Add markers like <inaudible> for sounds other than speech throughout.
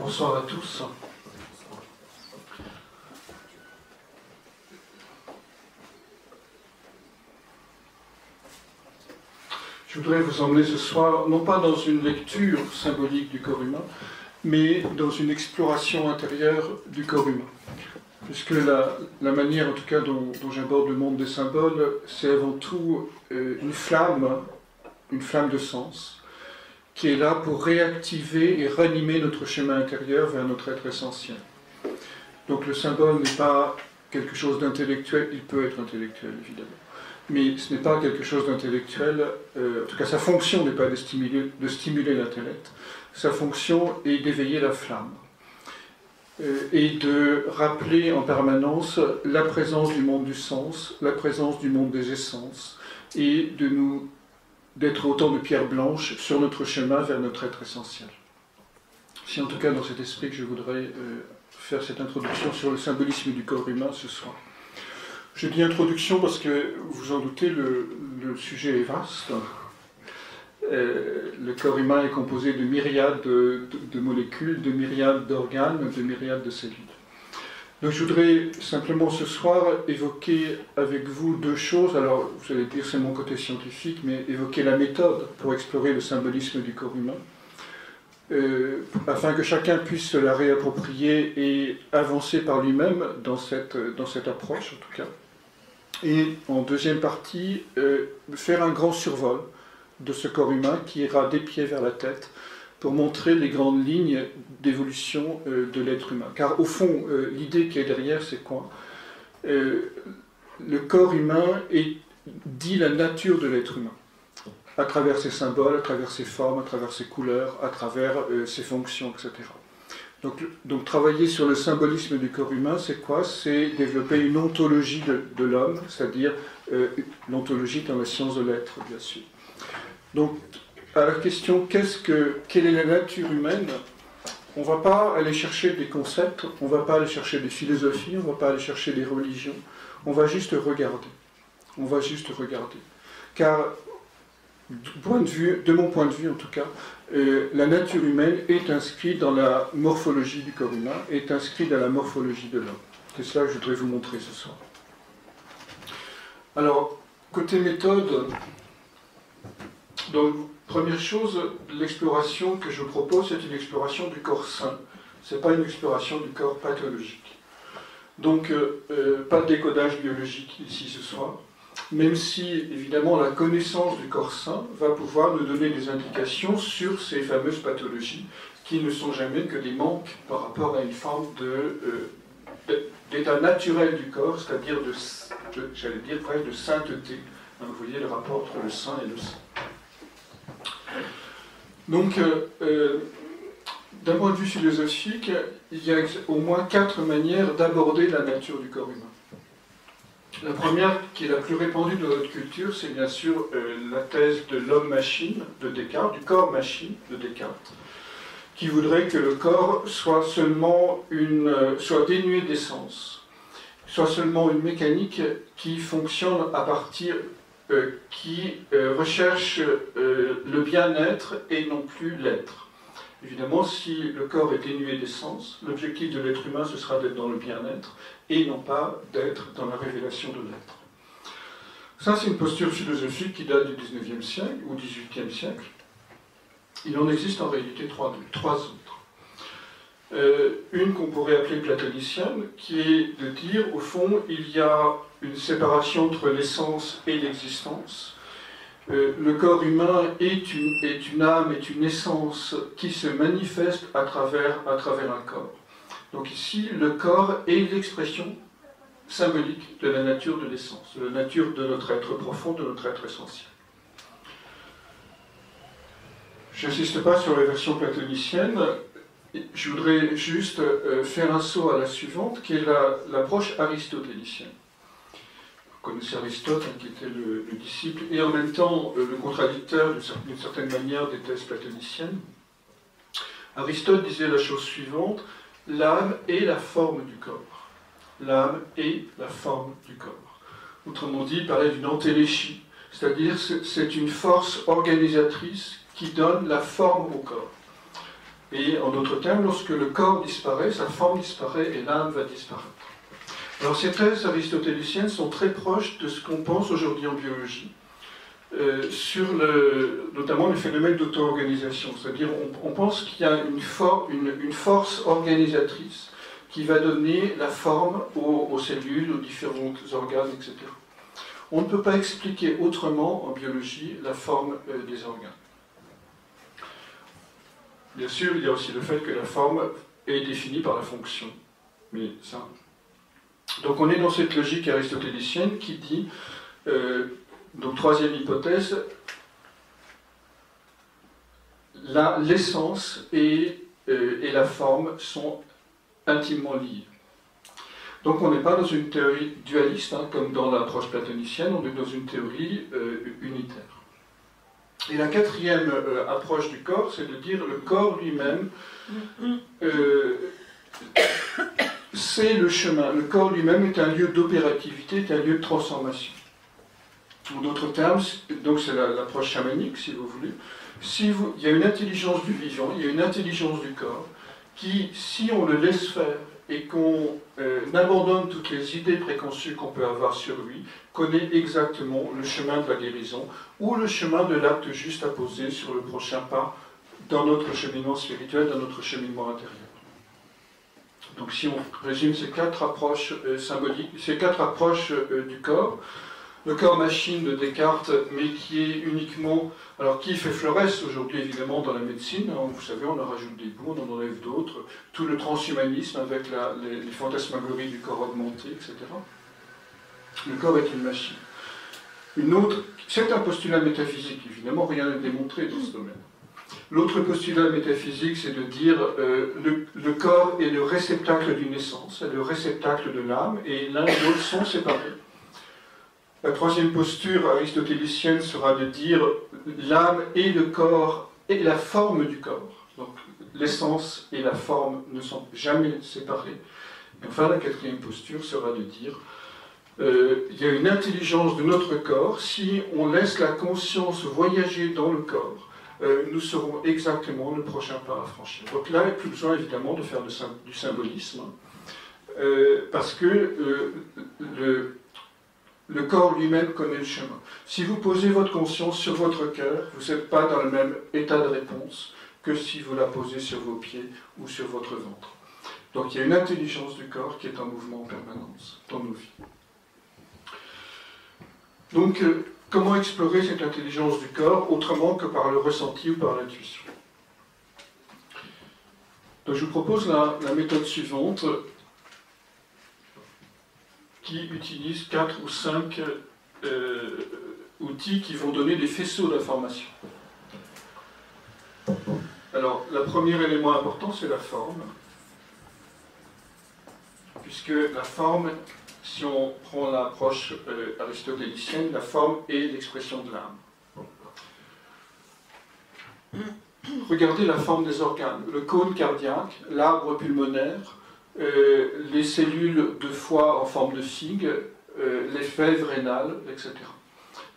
Bonsoir à tous. Je voudrais vous emmener ce soir, non pas dans une lecture symbolique du corps humain, mais dans une exploration intérieure du corps humain. Puisque la, manière, en tout cas, dont, j'aborde le monde des symboles, c'est avant tout euh, une flamme, une flamme de sens, qui est là pour réactiver et ranimer notre chemin intérieur vers notre être essentiel. Donc le symbole n'est pas quelque chose d'intellectuel, il peut être intellectuel évidemment, mais ce n'est pas quelque chose d'intellectuel, euh, en tout cas sa fonction n'est pas de stimuler, de stimuler l'intellect, sa fonction est d'éveiller la flamme euh, et de rappeler en permanence la présence du monde du sens, la présence du monde des essences, et de nous d'être autant de pierres blanches sur notre chemin vers notre être essentiel. C'est en tout cas dans cet esprit que je voudrais euh, faire cette introduction sur le symbolisme du corps humain ce soir. Je dis introduction parce que, vous en doutez, le, sujet est vaste. Euh, le corps humain est composé de myriades de molécules, de myriades d'organes, de myriades de cellules. Donc je voudrais simplement ce soir évoquer avec vous deux choses. Alors vous allez dire c'est mon côté scientifique, mais évoquer la méthode pour explorer le symbolisme du corps humain, euh, afin que chacun puisse se la réapproprier et avancer par lui-même dans cette, dans cette approche en tout cas. Et en deuxième partie, euh, faire un grand survol de ce corps humain qui ira des pieds vers la tête pour montrer les grandes lignes d'évolution euh, de l'être humain. Car au fond, euh, l'idée qui est derrière, c'est quoi? Euh, Le corps humain est, dit la nature de l'être humain, à travers ses symboles, à travers ses formes, à travers ses couleurs, à travers ses fonctions, etc. Donc, travailler sur le symbolisme du corps humain, c'est quoi? C'est développer une ontologie de, l'homme, c'est-à-dire l'ontologie dans la science de l'être, bien sûr. Donc à la question qu'est-ce que, quelle est la nature humaine, on ne va pas aller chercher des concepts, on ne va pas aller chercher des philosophies, on ne va pas aller chercher des religions, on va juste regarder. On va juste regarder. Car, point de, vue, de mon point de vue en tout cas, euh, la nature humaine est inscrite dans la morphologie du corps humain, est inscrite dans la morphologie de l'homme. C'est cela que je voudrais vous montrer ce soir. Alors, côté méthode, donc, Première chose, l'exploration que je propose, c'est une exploration du corps sain. Ce n'est pas une exploration du corps pathologique. Donc, euh, euh, pas de décodage biologique ici ce soir, même si, évidemment, la connaissance du corps sain va pouvoir nous donner des indications sur ces fameuses pathologies, qui ne sont jamais que des manques par rapport à une forme euh, d'état naturel du corps, c'est-à-dire de, j'allais de sainteté. vous voyez le rapport entre le saint et le saint. Donc, euh, euh, d'un point de vue philosophique, il y a au moins quatre manières d'aborder la nature du corps humain. La première, qui est la plus répandue dans notre culture, c'est bien sûr euh, la thèse de l'homme-machine de Descartes, du corps-machine de Descartes, qui voudrait que le corps soit seulement une, soit dénué d'essence, soit seulement une mécanique qui fonctionne à partir qui euh, recherche euh, le bien-être et non plus l'être. Évidemment, si le corps est dénué d'essence, l'objectif de l'être humain, ce sera d'être dans le bien-être et non pas d'être dans la révélation de l'être. Ça, c'est une posture philosophique qui date du 19e siècle ou 18e siècle. Il en existe en réalité trois autres. une qu'on pourrait appeler platonicienne, qui est de dire, au fond, il y a une séparation entre l'essence et l'existence. Euh, le corps humain est une, est une âme, est une essence qui se manifeste à travers, à travers un corps. Donc ici, le corps est l'expression symbolique de la nature de l'essence, de la nature de notre être profond, de notre être essentiel. Je n'insiste pas sur la version platonicienne, je voudrais juste euh, faire un saut à la suivante, qui est l'approche aristotélicienne connaissez Aristote, hein, qui était le, disciple, et en même temps euh, le contradicteur d'une certaine manière des thèses platoniciennes. Aristote disait la chose suivante, l'âme est la forme du corps. L'âme est la forme du corps. Autrement dit, il parlait d'une antéléchie, c'est-à-dire c'est une force organisatrice qui donne la forme au corps. Et en d'autres termes, lorsque le corps disparaît, sa forme disparaît et l'âme va disparaître. Alors ces thèses aristotéliciennes sont très proches de ce qu'on pense aujourd'hui en biologie, euh, sur le, notamment le phénomène d'auto-organisation. C'est-à-dire on, pense qu'il y a une, force organisatrice qui va donner la forme aux, cellules, aux différents organes, etc. On ne peut pas expliquer autrement en biologie la forme euh, des organes. Bien sûr, il y a aussi le fait que la forme est définie par la fonction. Mais ça. Donc on est dans cette logique aristotélicienne qui dit, euh, donc troisième hypothèse, l'essence et, euh, et la forme sont intimement liées. Donc on n'est pas dans une théorie dualiste, hein, comme dans l'approche platonicienne, on est dans une théorie euh, unitaire. Et la quatrième euh, approche du corps, c'est de dire le corps lui-même, euh, c'est le chemin. Le corps lui-même est un lieu d'opérativité, est un lieu de transformation. En d'autres termes, donc c'est l'approche chamanique, si vous voulez. Il y a une intelligence du vivant, il y a une intelligence du corps, qui, si on le laisse faire et qu'on euh, abandonne toutes les idées préconçues qu'on peut avoir sur lui, connaît exactement le chemin de la guérison ou le chemin de l'acte juste à poser sur le prochain pas dans notre cheminement spirituel, dans notre cheminement intérieur. Donc si on résume ces quatre approches euh, symboliques, ces quatre approches euh, du corps, le corps machine de Descartes, mais qui est uniquement, alors qui fait florès aujourd'hui évidemment dans la médecine, hein, vous savez, on en rajoute des bouts, on en enlève d'autres, tout le transhumanisme avec les, fantasmagories du corps augmenté, etc. Le corps est une machine. Une autre, c'est un postulat métaphysique, évidemment, rien n'est démontré dans ce domaine. L'autre postulat métaphysique, c'est de dire euh, le, corps est le réceptacle d'une essence, le réceptacle de l'âme, et l'un et l'autre sont séparés. La troisième posture aristotélicienne sera de dire l'âme et le corps et la forme du corps. Donc l'essence et la forme ne sont jamais séparées. Et enfin, la quatrième posture sera de dire euh, il y a une intelligence de notre corps. Si on laisse la conscience voyager dans le corps, euh, nous serons exactement le prochain pas à franchir. Donc là, il n'y a plus besoin évidemment de faire du symbolisme, euh, parce que le, le corps lui-même connaît le chemin. Si vous posez votre conscience sur votre cœur, vous n'êtes pas dans le même état de réponse que si vous la posez sur vos pieds ou sur votre ventre. Donc il y a une intelligence du corps qui est en mouvement en permanence dans nos vies. Donc euh, comment explorer cette intelligence du corps autrement que par le ressenti ou par l'intuition? Je vous propose la méthode suivante qui utilisent quatre ou cinq euh, outils qui vont donner des faisceaux d'informations. Alors, le premier élément important, c'est la forme. Puisque la forme, si on prend l'approche euh, aristotélicienne, la forme est l'expression de l'âme. <coughs> Regardez la forme des organes. Le cône cardiaque, l'arbre pulmonaire, euh, les cellules de foie en forme de figue, euh, les fèves rénales, etc.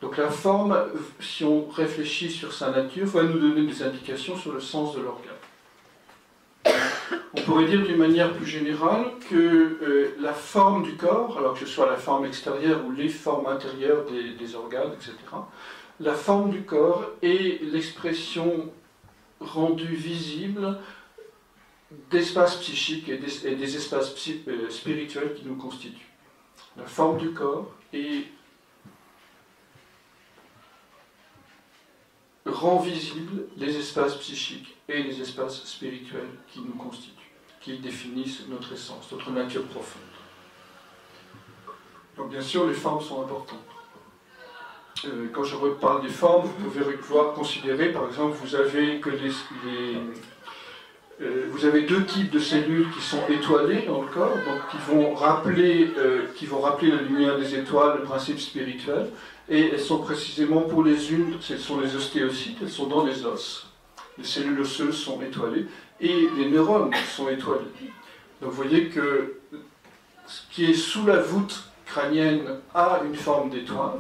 Donc la forme, si on réfléchit sur sa nature, va nous donner des indications sur le sens de l'organe. On pourrait dire d'une manière plus générale que euh, la forme du corps, alors que ce soit la forme extérieure ou les formes intérieures des, organes, etc., la forme du corps est l'expression rendue visible d'espaces psychiques et des, espaces euh, spirituels qui nous constituent. La forme du corps et rend visibles les espaces psychiques et les espaces spirituels qui nous constituent, qui définissent notre essence, notre nature profonde. Donc bien sûr, les formes sont importantes. Euh, quand je reparle des formes, vous pouvez pouvoir considérer, par exemple, vous avez que les euh, vous avez deux types de cellules qui sont étoilées dans le corps, donc qui vont rappeler, euh, qui vont rappeler la lumière des étoiles, le principe spirituel, et elles sont précisément pour les unes, ce sont les ostéocytes, elles sont dans les os. Les cellules osseuses sont étoilées et les neurones sont étoilés. Donc vous voyez que ce qui est sous la voûte crânienne a une forme d'étoile,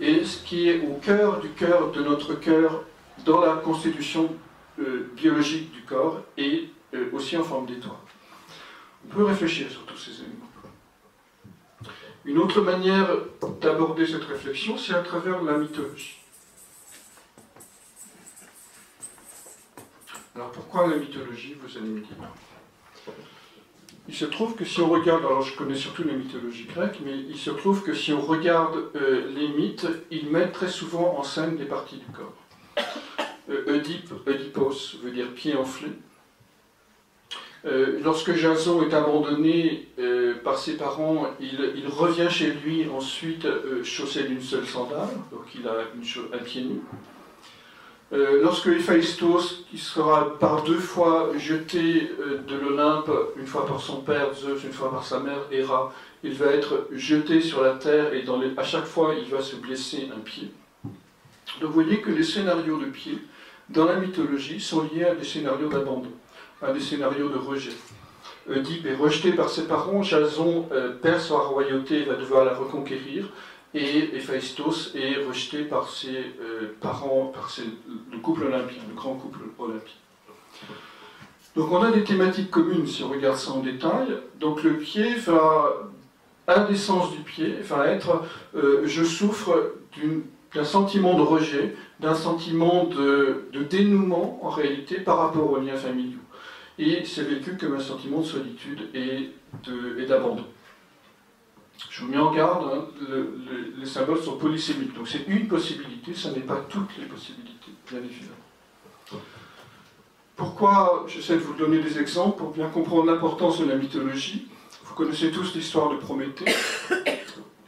et ce qui est au cœur du cœur de notre cœur dans la constitution biologique du corps et aussi en forme d'étoile. On peut réfléchir sur tous ces éléments. Une autre manière d'aborder cette réflexion, c'est à travers la mythologie. Alors pourquoi la mythologie, vous allez me dire? Il se trouve que si on regarde, alors je connais surtout la mythologie grecque, mais il se trouve que si on regarde euh, les mythes, ils mettent très souvent en scène des parties du corps. Euh, Oedipe, veut dire pied enflé. Euh, lorsque Jason est abandonné euh, par ses parents, il, revient chez lui ensuite euh, chaussé d'une seule sandale, donc il a un pied nu. lorsque Héphaïstos, qui sera par deux fois jeté de l'Olympe, une fois par son père Zeus, une fois par sa mère Héra, il va être jeté sur la terre et dans à chaque fois il va se blesser un pied. Donc vous voyez que les scénarios de pied dans la mythologie sont liés à des scénarios d'abandon un des scénarios de rejet. Oedipe est rejeté par ses parents, Jason euh, perd sa royauté et va devoir la reconquérir, et Héphaïstos est rejeté par ses euh, parents, par le couple olympien, le grand couple olympien. Donc on a des thématiques communes si on regarde ça en détail. Donc le pied va, un des sens du pied va être euh, je souffre d'un sentiment de rejet, d'un sentiment de, de, dénouement en réalité par rapport aux liens familiaux et c'est vécu comme un sentiment de solitude et d'abandon. Je vous mets en garde, hein, les symboles sont polysémiques, donc c'est une possibilité, ce n'est pas toutes les possibilités, bien évidemment. Pourquoi j'essaie de vous donner des exemples pour bien comprendre l'importance de la mythologie Vous connaissez tous l'histoire de Prométhée,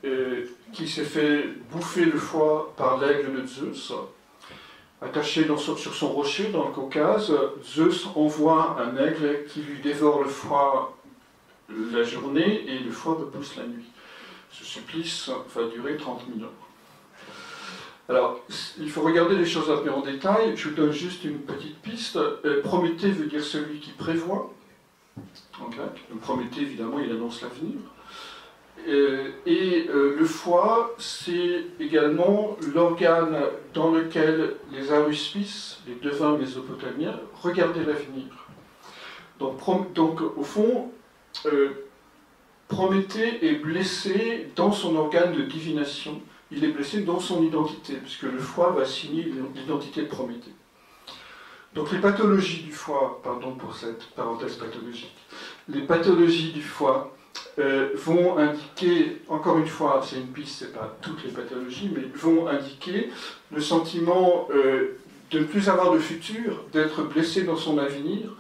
<coughs> qui s'est fait bouffer le foie par l'aigle de Zeus, Attaché sur son rocher dans le Caucase, Zeus envoie un aigle qui lui dévore le foie la journée et le foie repousse la nuit. Ce supplice va durer 30 000 ans. Alors, il faut regarder les choses un peu en détail. Je vous donne juste une petite piste. Euh, Prométhée veut dire celui qui prévoit. En grec. Prométhée, évidemment, il annonce l'avenir. Euh, et euh, le foie, c'est également l'organe dans lequel les aruspices, les devins mésopotamiens, regardaient l'avenir. Donc, donc, au fond, euh, Prométhée est blessé dans son organe de divination, il est blessé dans son identité, puisque le foie va signer l'identité de Prométhée. Donc les pathologies du foie, pardon pour cette parenthèse pathologique, les pathologies du foie euh, vont indiquer, encore une fois, c'est une piste, c'est pas toutes les pathologies, mais vont indiquer le sentiment euh, de ne plus avoir de futur, d'être blessé dans son avenir,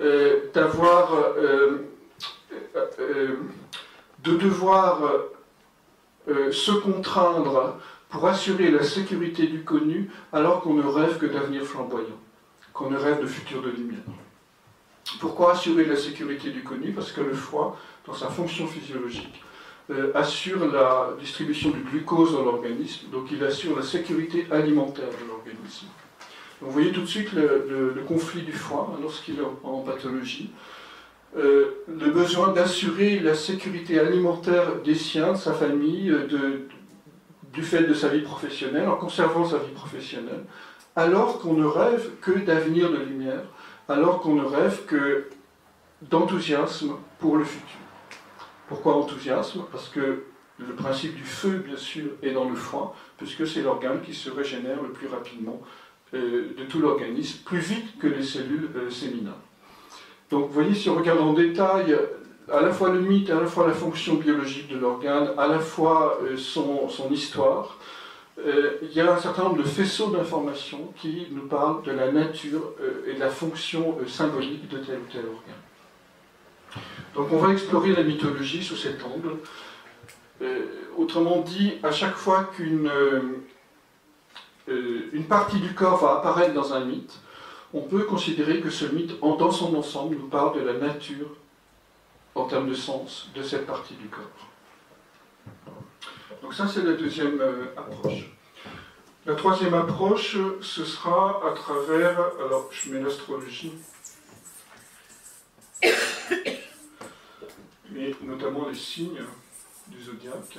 euh, d'avoir, de devoir se contraindre pour assurer la sécurité du connu alors qu'on ne rêve que d'avenir flamboyant, qu'on ne rêve de futur de lumière. Pourquoi assurer la sécurité du connu? Parce que le foie dans sa fonction physiologique, euh, assure la distribution du glucose dans l'organisme, donc il assure la sécurité alimentaire de l'organisme. Vous voyez tout de suite le, conflit du foie hein, lorsqu'il est en, pathologie. Euh, le besoin d'assurer la sécurité alimentaire des siens, de sa famille, euh, du fait de sa vie professionnelle, en conservant sa vie professionnelle, alors qu'on ne rêve que d'avenir de lumière, alors qu'on ne rêve que d'enthousiasme pour le futur. Pourquoi enthousiasme Parce que le principe du feu, bien sûr, est dans le foie, puisque c'est l'organe qui se régénère le plus rapidement euh, de tout l'organisme, plus vite que les cellules euh, séminales. Donc vous voyez, si on regarde en détail à la fois le mythe, à la fois la fonction biologique de l'organe, à la fois euh, son, son, histoire, il y a un certain nombre de faisceaux d'informations qui nous parlent de la nature et de la fonction symbolique de tel ou tel organe. Donc on va explorer la mythologie sous cet angle. Euh, autrement dit, à chaque fois qu'une euh, euh, partie du corps va apparaître dans un mythe, on peut considérer que ce mythe, dans son ensemble, nous parle de la nature, en termes de sens, de cette partie du corps. Donc ça, c'est la deuxième approche. La troisième approche, ce sera à travers, alors je mets l'astrologie, et notamment les signes du zodiaque.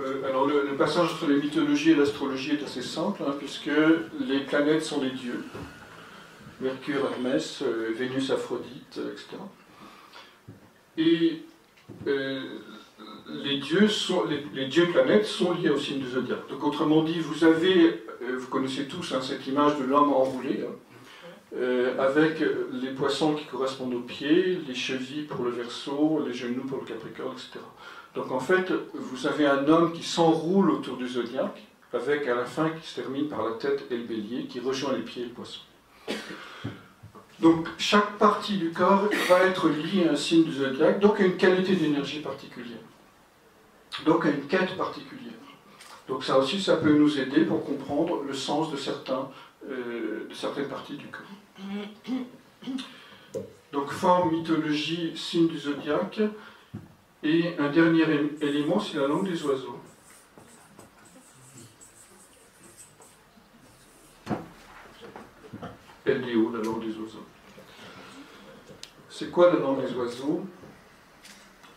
Euh, alors le, passage entre les mythologies et l'astrologie est assez simple, hein, puisque les planètes sont des dieux. Mercure, Hermès, euh, Vénus, Aphrodite, etc. Et les dieux, sont, les, dieux planètes sont liés au signe du zodiaque. Donc autrement dit, vous avez, vous connaissez tous hein, cette image de l'homme enroulé, hein, avec les poissons qui correspondent aux pieds, les chevilles pour le verso, les genoux pour le capricorne, etc. Donc en fait, vous avez un homme qui s'enroule autour du zodiaque, avec à la fin qui se termine par la tête et le bélier, qui rejoint les pieds et le poisson. Donc chaque partie du corps va être liée à un signe du zodiaque, donc à une qualité d'énergie particulière, donc à une quête particulière. Donc ça aussi, ça peut nous aider pour comprendre le sens de, euh, de certaines parties du corps. Donc forme, mythologie, signe du zodiaque, et un dernier élément, c'est la langue des oiseaux. LDO, la langue des oiseaux? C'est quoi la langue des oiseaux?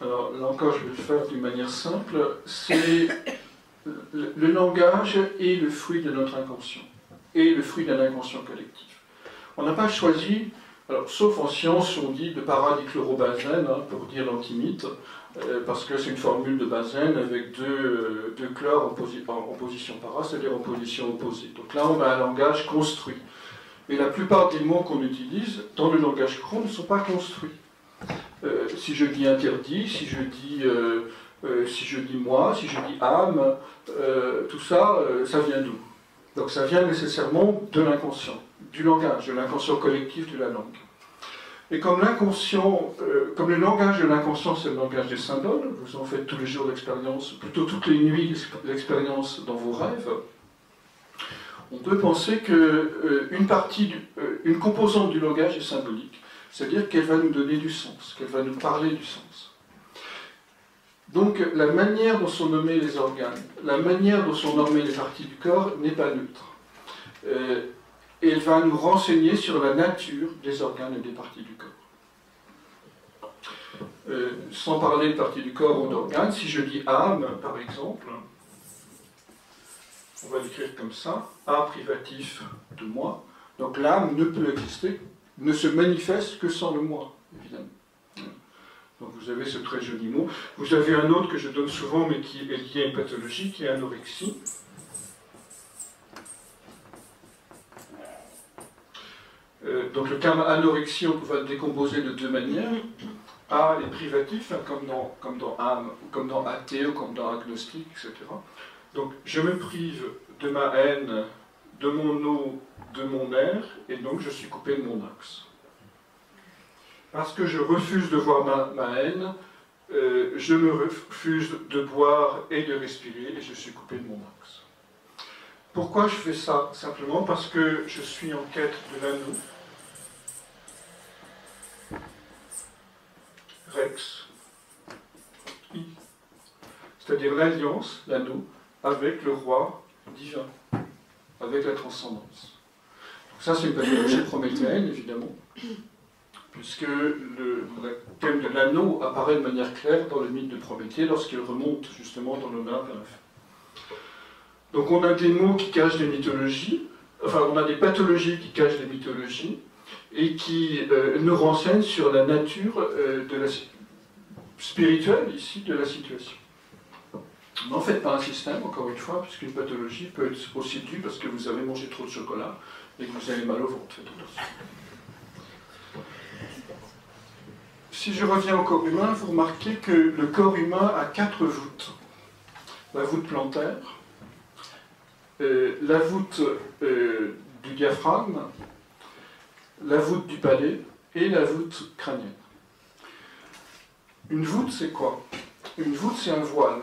Alors là encore, je vais le faire d'une manière simple. C'est le langage est le fruit de notre inconscient, et le fruit d'un inconscient collectif. On n'a pas choisi, sauf en science, on dit de paradichlorobenzène, hein, pour dire l'antimite, euh, parce que c'est une formule de benzène avec deux, euh, chlores en, en, position para, c'est-à-dire en position opposée. Donc là, on a un langage construit. Mais la plupart des mots qu'on utilise dans le langage courant ne sont pas construits. Euh, si je dis interdit, si je dis, si je dis moi, si je dis âme, tout ça, ça vient d'où? Donc ça vient nécessairement de l'inconscient, du langage, de l'inconscient collectif de la langue. Et comme l'inconscient, euh, comme le langage de l'inconscient, c'est le langage des symboles, vous en faites tous les jours d'expérience, plutôt toutes les nuits d'expérience dans vos rêves, on peut penser qu'une euh, partie, euh, une composante du langage est symbolique, c'est-à-dire qu'elle va nous donner du sens, qu'elle va nous parler du sens. Donc la manière dont sont nommés les organes, la manière dont sont nommées les parties du corps n'est pas neutre et elle va nous renseigner sur la nature des organes et des parties du corps. Euh, sans parler de parties du corps ou d'organes, si je dis âme, par exemple, on va l'écrire comme ça, A privatif de moi. Donc l'âme ne peut exister, ne se manifeste que sans le moi, évidemment. Donc vous avez ce très joli mot. Vous avez un autre que je donne souvent, mais qui est lié à une pathologie, qui est anorexie. Euh, donc le terme anorexie, on peut le décomposer de deux manières. A est privatif, hein, comme, dans, comme dans comme dans athée, ou comme dans agnostique, etc. Donc je me prive de ma haine, de mon eau, de mon air, et donc je suis coupé de mon axe. Parce que je refuse de voir ma, haine, euh, je me refuse de boire et de respirer, et je suis coupé de mon axe. Pourquoi je fais ça Simplement parce que je suis en quête de l'anneau, Rex, c'est-à-dire l'alliance, l'anneau, avec le roi divin, avec la transcendance. Donc ça, c'est une pathologie prométhéenne, évidemment, puisque le, thème de l'anneau apparaît de manière claire dans le mythe de Prométhée lorsqu'il remonte justement dans l'Olympe Donc on a des mots qui cachent des mythologies, enfin on a des pathologies qui cachent des mythologies, et qui euh, nous renseigne sur la nature euh, spirituelle ici de la situation. N'en faites pas un système, encore une fois, puisqu'une pathologie peut être aussi due parce que vous avez mangé trop de chocolat et que vous avez mal au ventre. Si je reviens au corps humain, vous remarquez que le corps humain a quatre voûtes. La voûte plantaire, la voûte du diaphragme, la voûte du palais et la voûte crânienne. Une voûte, c'est quoi? Une voûte, c'est un voile.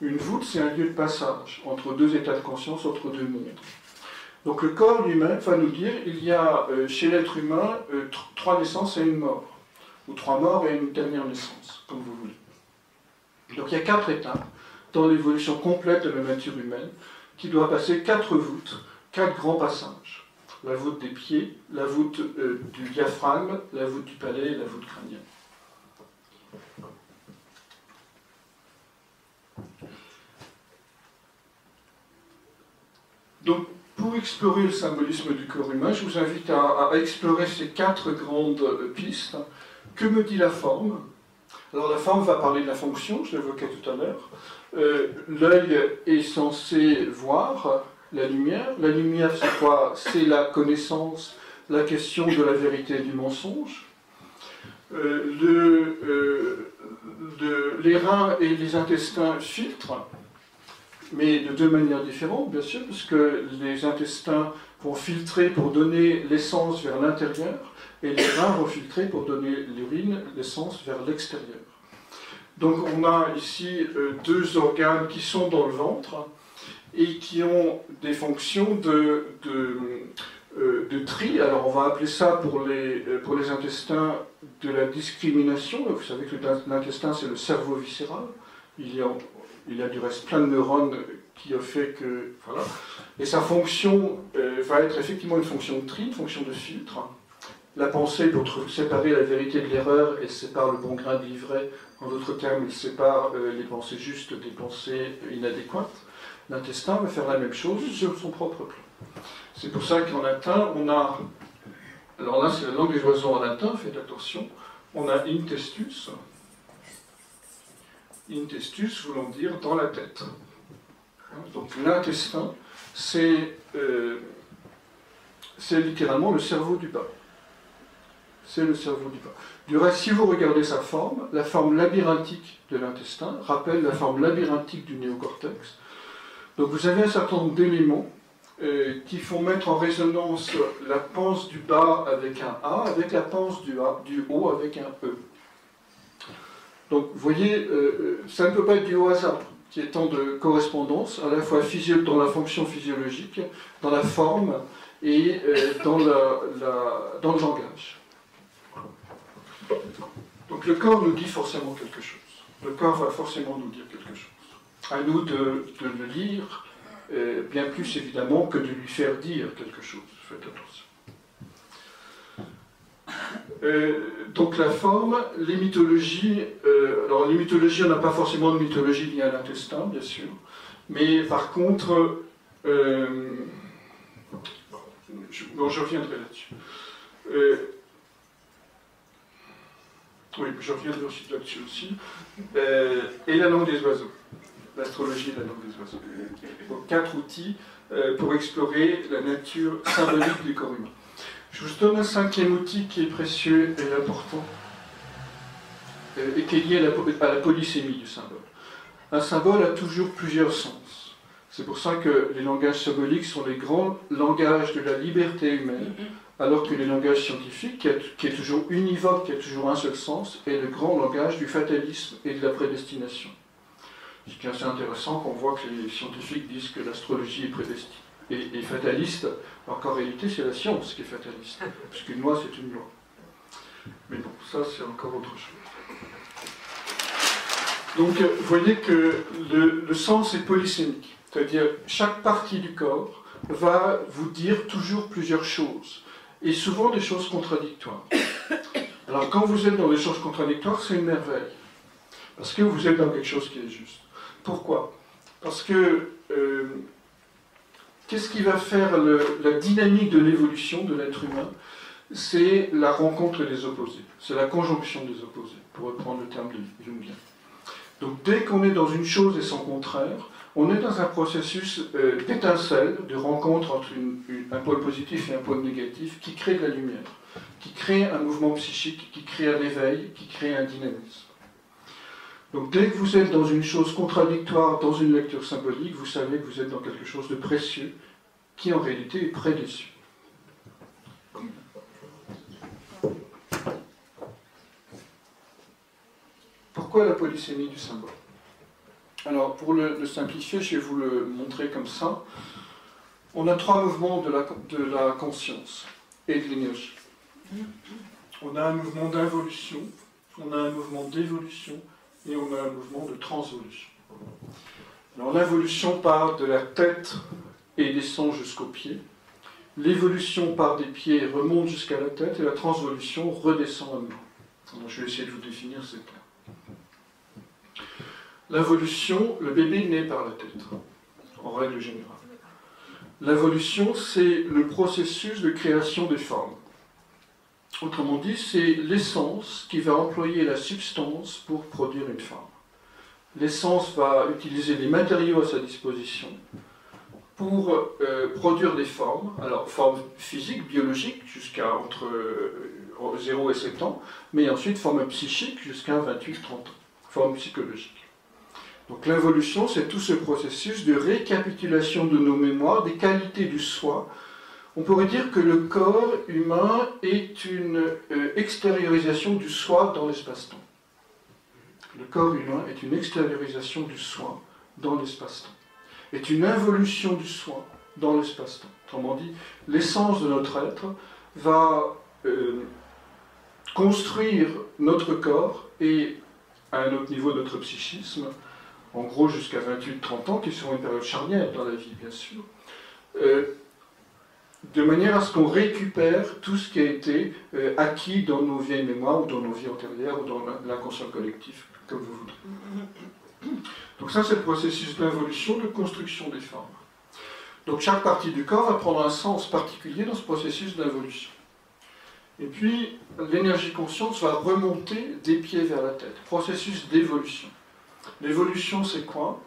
Une voûte, c'est un lieu de passage entre deux états de conscience, entre deux mondes. Donc le corps lui-même va nous dire il y a euh, chez l'être humain euh, trois naissances et une mort, ou trois morts et une dernière naissance, comme vous voulez. Donc il y a quatre étapes dans l'évolution complète de la nature humaine qui doit passer quatre voûtes, quatre grands passages. La voûte des pieds, la voûte euh, du diaphragme, la voûte du palais et la voûte crânienne. Donc, pour explorer le symbolisme du corps humain, je vous invite à explorer ces quatre grandes pistes. Que me dit la forme? Alors, la forme va parler de la fonction, je l'évoquais tout à l'heure. Euh, l'œil est censé voir la lumière. La lumière, c'est quoi? C'est la connaissance, la question de la vérité du mensonge. Euh, euh, les reins et les intestins filtrent, mais de deux manières différentes, bien sûr, parce que les intestins vont filtrer pour donner l'essence vers l'intérieur, et les reins vont filtrer pour donner l'urine, l'essence vers l'extérieur. Donc on a ici euh, deux organes qui sont dans le ventre et qui ont des fonctions de, euh, tri. Alors on va appeler ça pour les, euh, intestins de la discrimination. Vous savez que l'intestin c'est le cerveau viscéral. Il y, a, il y a du reste plein de neurones qui ont fait que... Voilà. Et sa fonction va être effectivement une fonction de tri, une fonction de filtre. La pensée pour séparer la vérité de l'erreur et sépare le bon grain de l'ivraie en d'autres termes, il sépare euh, les pensées justes des pensées inadéquates. L'intestin va faire la même chose sur son propre plan. C'est pour ça qu'en latin, on a. Alors là, c'est la langue des oiseaux en latin, faites attention. On a intestus. Intestus voulant dire dans la tête. Donc l'intestin, c'est euh, littéralement le cerveau du bas. C'est le cerveau du bas. Du reste, si vous regardez sa forme, la forme labyrinthique de l'intestin rappelle la forme labyrinthique du néocortex. Donc vous avez un certain nombre d'éléments euh, qui font mettre en résonance la panse du bas avec un A, avec la panse du, haut avec un E. Donc vous voyez, euh, euh, ça ne peut pas être du hasard, qui est tant de correspondance, à la fois dans la fonction physiologique, dans la forme et dans le langage. Donc le corps nous dit forcément quelque chose. Le corps va forcément nous dire quelque chose. À nous de, le lire, euh, bien plus évidemment que de lui faire dire quelque chose. Faites attention. Euh, donc la forme, les mythologies, euh, alors les mythologies, on n'a pas forcément de mythologie liée à l'intestin, bien sûr, mais par contre, je, bon, je reviendrai là-dessus. Oui, je reviendrai aussi là-dessus aussi. Euh, et la langue des oiseaux. L'astrologie et la langue des oiseaux. Donc quatre outils euh, pour explorer la nature symbolique du corps humain. Je vous donne un cinquième outil qui est précieux et important euh, et qui est lié à la, à la polysémie du symbole. Un symbole a toujours plusieurs sens. C'est pour ça que les langages symboliques sont les grands langages de la liberté humaine alors que les langages scientifiques, qui est, toujours univoque, qui a toujours un seul sens, est le grand langage du fatalisme et de la prédestination. Ce qui est assez intéressant qu'on voit que les scientifiques disent que l'astrologie est prédestinée et, fataliste, alors qu'en réalité c'est la science qui est fataliste, puisqu'une loi c'est une loi. Mais bon, ça c'est encore autre chose. Donc vous voyez que le, le sens est polysémique, c'est-à-dire chaque partie du corps va vous dire toujours plusieurs choses et souvent des choses contradictoires. Alors quand vous êtes dans des choses contradictoires, c'est une merveille. Parce que vous êtes dans quelque chose qui est juste. Pourquoi? Parce que euh, qu'est-ce qui va faire la dynamique de l'évolution de l'être humain? C'est la rencontre des opposés. C'est la conjonction des opposés, pour reprendre le terme de Jungien. Donc dès qu'on est dans une chose et son contraire, on est dans un processus euh, d'étincelle, de rencontre entre un pôle positif et un pôle négatif qui crée de la lumière, qui crée un mouvement psychique, qui crée un éveil, qui crée un dynamisme. Donc dès que vous êtes dans une chose contradictoire, dans une lecture symbolique, vous savez que vous êtes dans quelque chose de précieux, qui en réalité est précieux. Pourquoi la polysémie du symbole? Alors, pour le, simplifier, je vais vous le montrer comme ça. On a trois mouvements de la, conscience et de l'énergie. On a un mouvement d'involution, on a un mouvement d'évolution et on a un mouvement de transvolution. Alors, l'involution part de la tête et descend jusqu'aux pieds. L'évolution part des pieds et remonte jusqu'à la tête et la transvolution redescend à nouveau. je vais essayer de vous définir ces termes. L'involution, le bébé naît par la tête, en règle générale. L'involution, c'est le processus de création des formes. Autrement dit, c'est l'essence qui va employer la substance pour produire une forme. L'essence va utiliser les matériaux à sa disposition pour euh, produire des formes, alors formes physiques, biologiques, jusqu'à entre 0 euh, et 7 ans, mais ensuite formes psychiques jusqu'à 28-30 ans, formes psychologiques. Donc l'involution, c'est tout ce processus de récapitulation de nos mémoires, des qualités du soi. On pourrait dire que le corps humain est une euh, extériorisation du soi dans l'espace-temps. Le corps humain est une extériorisation du soi dans l'espace-temps est une involution du soi dans l'espace-temps. Autrement dit, l'essence de notre être va euh, construire notre corps et à un autre niveau notre psychisme, en gros jusqu'à 28-30 ans, qui sont une période charnière dans la vie, bien sûr, euh, de manière à ce qu'on récupère tout ce qui a été euh, acquis dans nos vieilles mémoires ou dans nos vies antérieures ou dans l'inconscient collectif, comme vous voudrez. Donc ça, c'est le processus d'involution, de construction des formes. Donc chaque partie du corps va prendre un sens particulier dans ce processus d'involution. Et puis, l'énergie consciente va remonter des pieds vers la tête. Processus d'évolution. L'évolution, c'est quoi?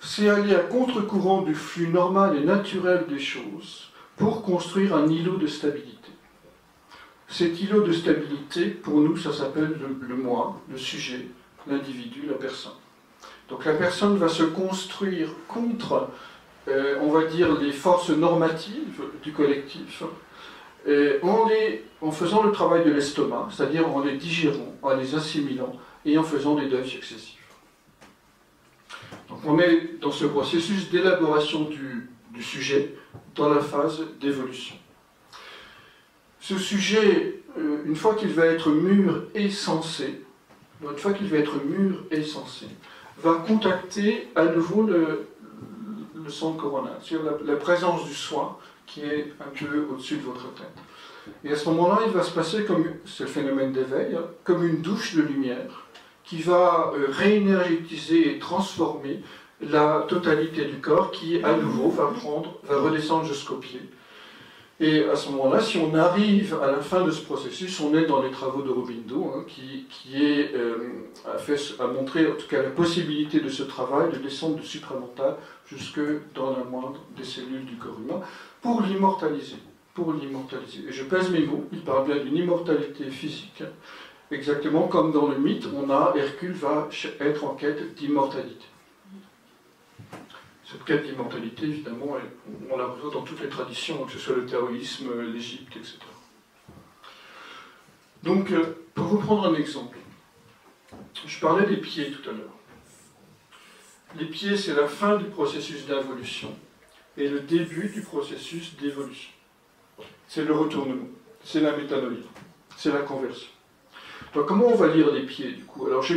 C'est aller à contre-courant du flux normal et naturel des choses pour construire un îlot de stabilité. Cet îlot de stabilité, pour nous, ça s'appelle le, moi, le sujet, l'individu, la personne. Donc la personne va se construire contre, euh, on va dire, les forces normatives du collectif, en, les, en faisant le travail de l'estomac, c'est-à-dire en les digérant, en les assimilant et en faisant des deuils successifs. Donc on est dans ce processus d'élaboration du, sujet dans la phase d'évolution. Ce sujet, euh, une fois qu'il va être mûr et sensé, une fois qu'il va être mûr et sensé, va contacter à nouveau le, le centre coronal, c'est-à-dire la, présence du soi qui est un peu au-dessus de votre tête. Et à ce moment-là, il va se passer comme, c'est le phénomène d'éveil, hein, comme une douche de lumière qui va euh, réénergétiser et transformer la totalité du corps qui, à nouveau, va prendre, va redescendre jusqu'au pied et à ce moment-là, si on arrive à la fin de ce processus, on est dans les travaux de Robindo, hein, qui, est, euh, a, fait, a, montré en tout cas la possibilité de ce travail de descendre du supramental jusque dans la moindre des cellules du corps humain, pour l'immortaliser. Pour l'immortaliser. Et je pèse mes mots, il parle bien d'une immortalité physique, exactement comme dans le mythe, on a Hercule va être en quête d'immortalité. Cette quête d'immortalité, évidemment, on la retrouve dans toutes les traditions, que ce soit le taoïsme, l'Égypte, etc. Donc, euh, pour vous prendre un exemple, je parlais des pieds tout à l'heure. Les pieds, c'est la fin du processus d'involution et le début du processus d'évolution. C'est le retournement, c'est la métanoïa, c'est la conversion. Donc, comment on va lire les pieds, du coup? Alors, je,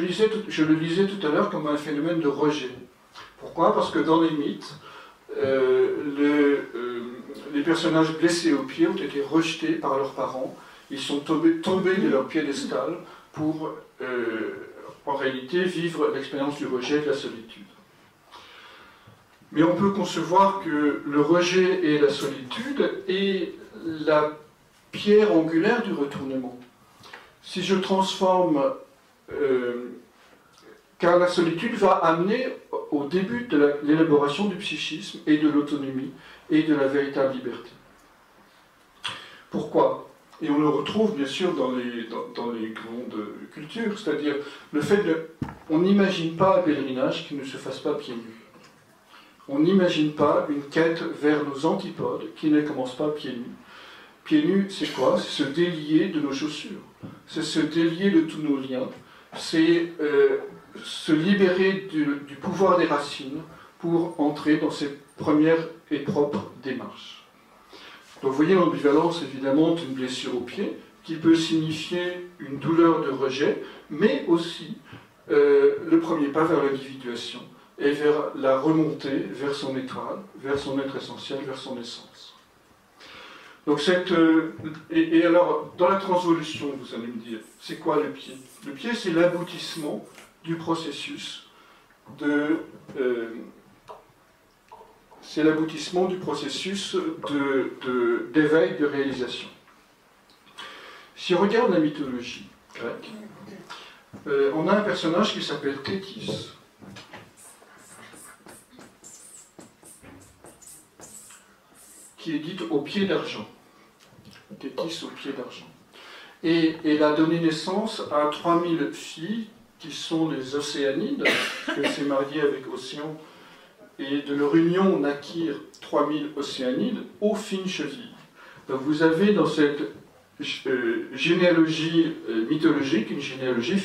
je le lisais tout à l'heure comme un phénomène de rejet. Pourquoi? Parce que dans les mythes, euh, euh, les personnages blessés aux pieds ont été rejetés par leurs parents. Ils sont tombés, de leur piédestal pour, euh, en réalité, vivre l'expérience du rejet et de la solitude. Mais on peut concevoir que le rejet et la solitude est la pierre angulaire du retournement. Si je transforme car la solitude va amener au début de l'élaboration du psychisme et de l'autonomie et de la véritable liberté. Pourquoi? Et on le retrouve bien sûr dans les, dans, les grandes cultures, c'est-à-dire le fait de... On n'imagine pas un pèlerinage qui ne se fasse pas pieds nus. On n'imagine pas une quête vers nos antipodes qui ne commence pas pieds nus. Pieds nus, c'est quoi? C'est se délier de nos chaussures. C'est se délier de tous nos liens. C'est euh, se libérer du, pouvoir des racines pour entrer dans ses premières et propres démarches. Donc vous voyez l'ambivalence évidemment d'une blessure au pied qui peut signifier une douleur de rejet, mais aussi euh, le premier pas vers l'individuation et vers la remontée vers son étoile, vers son être essentiel, vers son essence. Donc cette, euh, et, alors, dans la transvolution, vous allez me dire, c'est quoi le pied? Le pied, c'est l'aboutissement du processus de, euh, c'est l'aboutissement du processus d'éveil, de, de réalisation. Si on regarde la mythologie grecque, euh, on a un personnage qui s'appelle Thétis. Qui est dite au pied d'argent. Thétis au pied d'argent. Et elle a donné naissance à 3000 filles qui sont les Océanides, qu'elle s'est mariée avec Océan, et de leur union naquirent 3000 Océanides aux fines chevilles. Donc vous avez dans cette euh, généalogie euh, mythologique une généalogie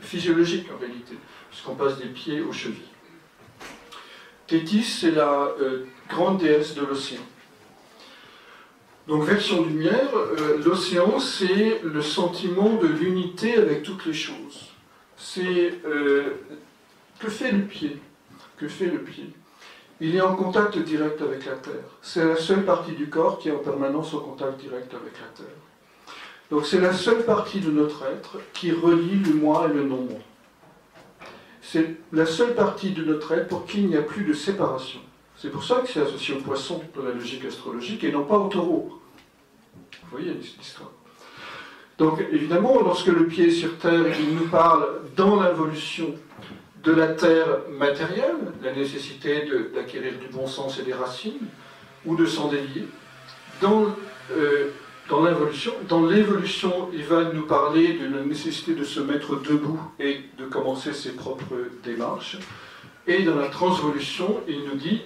physiologique en réalité, puisqu'on passe des pieds aux chevilles. Thétis, c'est la euh, grande déesse de l'océan. Donc, version lumière, l'océan, c'est le sentiment de l'unité avec toutes les choses c'est euh, que fait le pied? Que fait le pied? Il est en contact direct avec la terre. C'est la seule partie du corps qui est en permanence en contact direct avec la terre. Donc c'est la seule partie de notre être qui relie le moi et le non-moi. C'est la seule partie de notre être pour qui il n'y a plus de séparation. C'est pour ça que c'est associé au poisson dans la logique astrologique et non pas au taureau. Vous voyez l'histoire. Donc évidemment, lorsque le pied est sur Terre, il nous parle dans l'involution de la Terre matérielle, la nécessité d'acquérir du bon sens et des racines, ou de s'en délier. Dans, euh, dans dans l'évolution, il va nous parler de la nécessité de se mettre debout et de commencer ses propres démarches. Et dans la transvolution, il nous dit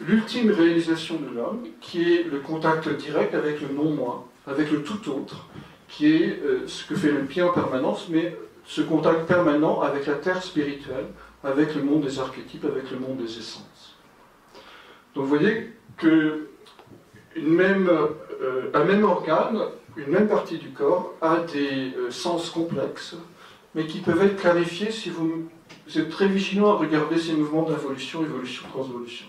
l'ultime réalisation de l'homme, qui est le contact direct avec le non-moi, avec le tout autre, qui est euh, ce que fait le pied en permanence, mais ce contact permanent avec la terre spirituelle, avec le monde des archétypes, avec le monde des essences. Donc vous voyez que même, euh, même organe, une même partie du corps, a des euh, sens complexes, mais qui peuvent être clarifiés si vous, vous êtes très vigilant à regarder ces mouvements d'involution, évolution, transvolution.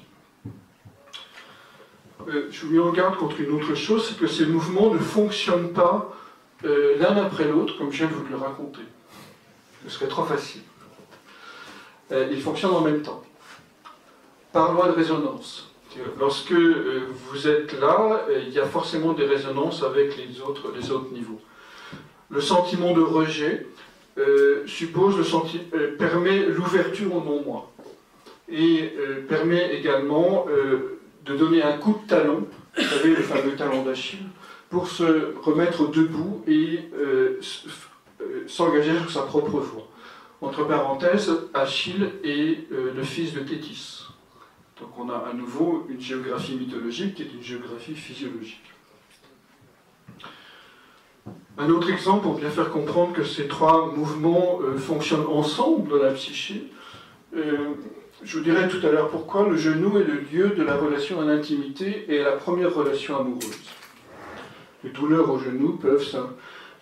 Je vous mets en garde contre une autre chose, c'est que ces mouvements ne fonctionnent pas euh, l'un après l'autre, comme je viens de vous le raconter. Ce serait trop facile. Euh, ils fonctionnent en même temps. Par loi de résonance. Lorsque euh, vous êtes là, il y a forcément des résonances avec les autres, les autres niveaux. Le sentiment de rejet suppose le permet l'ouverture au non-moi et permet également de donner un coup de talon, vous savez le fameux talon d'Achille, pour se remettre debout et euh, euh, s'engager sur sa propre voie. Entre parenthèses, Achille est euh, le fils de Thétis. Donc on a à nouveau une géographie mythologique qui est une géographie physiologique. Un autre exemple pour bien faire comprendre que ces trois mouvements fonctionnent ensemble dans la psyché, je vous dirai tout à l'heure pourquoi le genou est le lieu de la relation à l'intimité et la première relation amoureuse. Les douleurs au genou peuvent.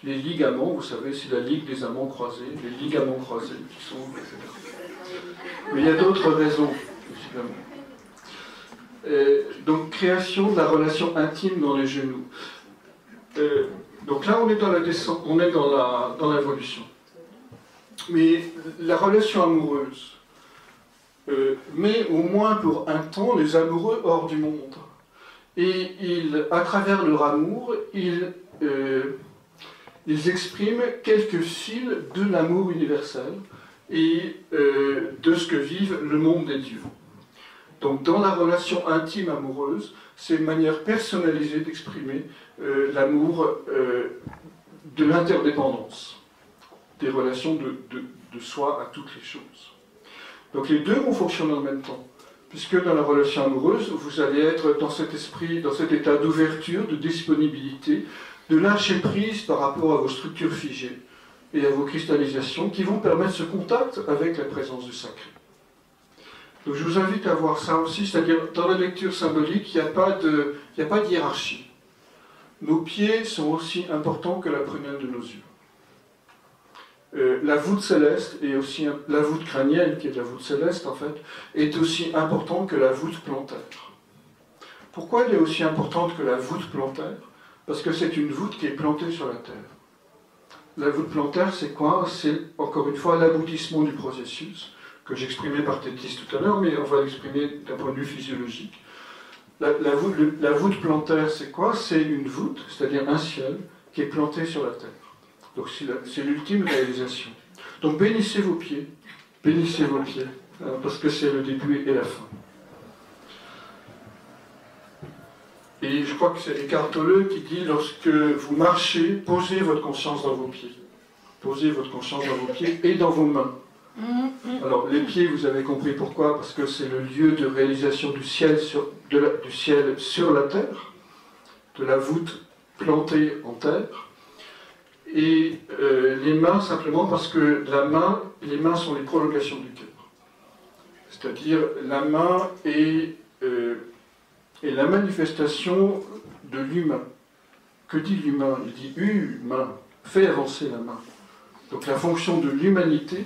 Les ligaments, vous savez, c'est la ligue des amants croisés, les ligaments croisés qui sont. Mais il y a d'autres raisons, donc, création de la relation intime dans les genoux. Euh, donc là, on est dans la descente, dans la dans l'évolution. Mais la relation amoureuse euh, met au moins pour un temps les amoureux hors du monde. Et ils, à travers leur amour, ils, euh, ils expriment quelques fils de l'amour universel et euh, de ce que vive le monde des dieux. Donc dans la relation intime amoureuse, c'est une manière personnalisée d'exprimer euh, l'amour de l'interdépendance, des relations de soi à toutes les choses. Donc les deux vont fonctionner en même temps puisque dans la relation amoureuse, vous allez être dans cet esprit, dans cet état d'ouverture, de disponibilité, de lâcher prise par rapport à vos structures figées et à vos cristallisations qui vont permettre ce contact avec la présence du sacré. Donc je vous invite à voir ça aussi, c'est-à-dire dans la lecture symbolique, il n'y a pas de hiérarchie. Nos pieds sont aussi importants que la prunelle de nos yeux. Euh, la voûte céleste et aussi la voûte crânienne, qui est la voûte céleste en fait, est aussi importante que la voûte plantaire. Pourquoi elle est aussi importante que la voûte plantaire? Parce que c'est une voûte qui est plantée sur la terre. La voûte plantaire, c'est quoi? C'est encore une fois l'aboutissement du processus, que j'exprimais par Tétis tout à l'heure, mais on va l'exprimer d'un point de vue physiologique. La, voûte, la voûte plantaire, c'est quoi? C'est une voûte, c'est-à-dire un ciel, qui est planté sur la terre. Donc c'est l'ultime réalisation. Donc bénissez vos pieds, bénissez vos pieds, hein, parce que c'est le début et la fin. Et je crois que c'est Eckhart Tolle qui dit lorsque vous marchez, posez votre conscience dans vos pieds. Posez votre conscience dans vos pieds et dans vos mains. Alors les pieds, vous avez compris pourquoi Parce que c'est le lieu de réalisation du ciel sur, du ciel sur la terre, de la voûte plantée en terre. Et euh, les mains simplement parce que la main, les mains sont les prolongations du cœur. C'est-à-dire la main est euh, et la manifestation de l'humain. Que dit l'humain? Il dit humain, fait avancer la main. Donc la fonction de l'humanité,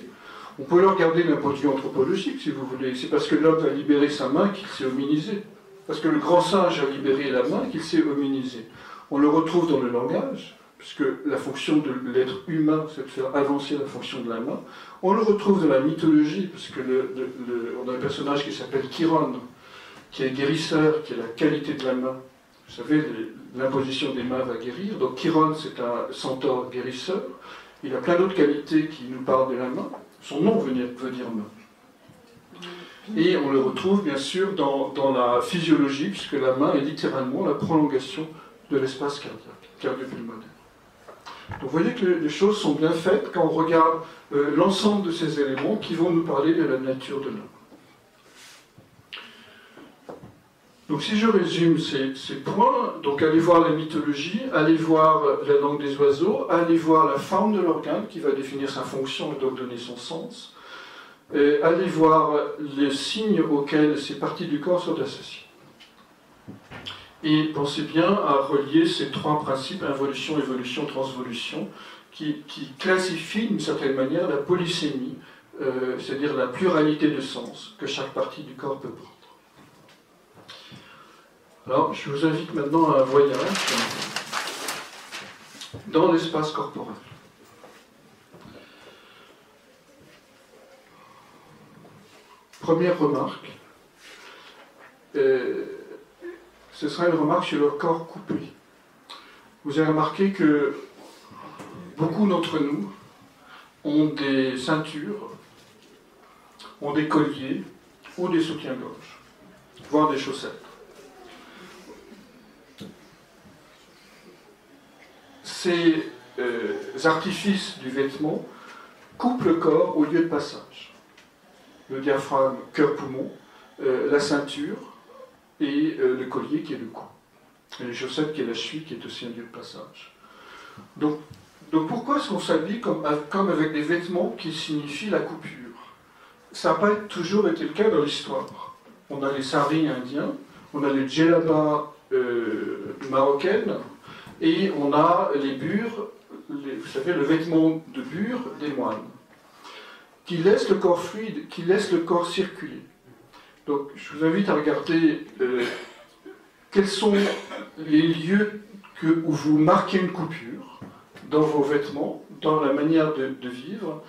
on peut le regarder d'un point de vue anthropologique si vous voulez. C'est parce que l'homme a libéré sa main qu'il s'est hominisé. Parce que le grand singe a libéré la main qu'il s'est hominisé. On le retrouve dans le langage, puisque la fonction de l'être humain, c'est de faire avancer la fonction de la main. On le retrouve dans la mythologie, parce on a un personnage qui s'appelle Chiron, qui est guérisseur, qui est la qualité de la main. Vous savez, l'imposition des mains va guérir. Donc Chiron, c'est un centaure guérisseur. Il a plein d'autres qualités qui nous parlent de la main. Son nom veut dire, main. Et on le retrouve bien sûr dans, la physiologie, puisque la main est littéralement la prolongation de l'espace cardiaque, cardio-pulmonaire. Donc vous voyez que les choses sont bien faites quand on regarde euh, l'ensemble de ces éléments qui vont nous parler de la nature de l'homme. Donc si je résume ces, points, donc allez voir la mythologie, allez voir la langue des oiseaux, allez voir la forme de l'organe qui va définir sa fonction et donc donner son sens, et allez voir les signes auxquels ces parties du corps sont associées. Et pensez bien à relier ces trois principes, involution, évolution, transvolution, qui, classifient d'une certaine manière la polysémie, euh, c'est-à-dire la pluralité de sens que chaque partie du corps peut prendre. Alors, je vous invite maintenant à un voyage dans l'espace corporel. Première remarque, euh, ce sera une remarque sur le corps coupé. Vous avez remarqué que beaucoup d'entre nous ont des ceintures, ont des colliers ou des soutiens-gorge, voire des chaussettes. ces euh, artifices du vêtement coupent le corps au lieu de passage. Le diaphragme, cœur-poumon, euh, la ceinture et euh, le collier qui est le cou. Et les chaussettes qui est la cheville qui est aussi un lieu de passage. Donc, pourquoi est-ce qu'on s'habille comme, avec des vêtements qui signifient la coupure? Ça n'a pas toujours été le cas dans l'histoire. On a les saris indiens, on a les djellabas marocaines, et on a les bures, vous savez, le vêtement de bure des moines, qui laisse le corps fluide, qui laisse le corps circuler. Donc je vous invite à regarder euh, quels sont les lieux où vous marquez une coupure dans vos vêtements, dans la manière de, vivre,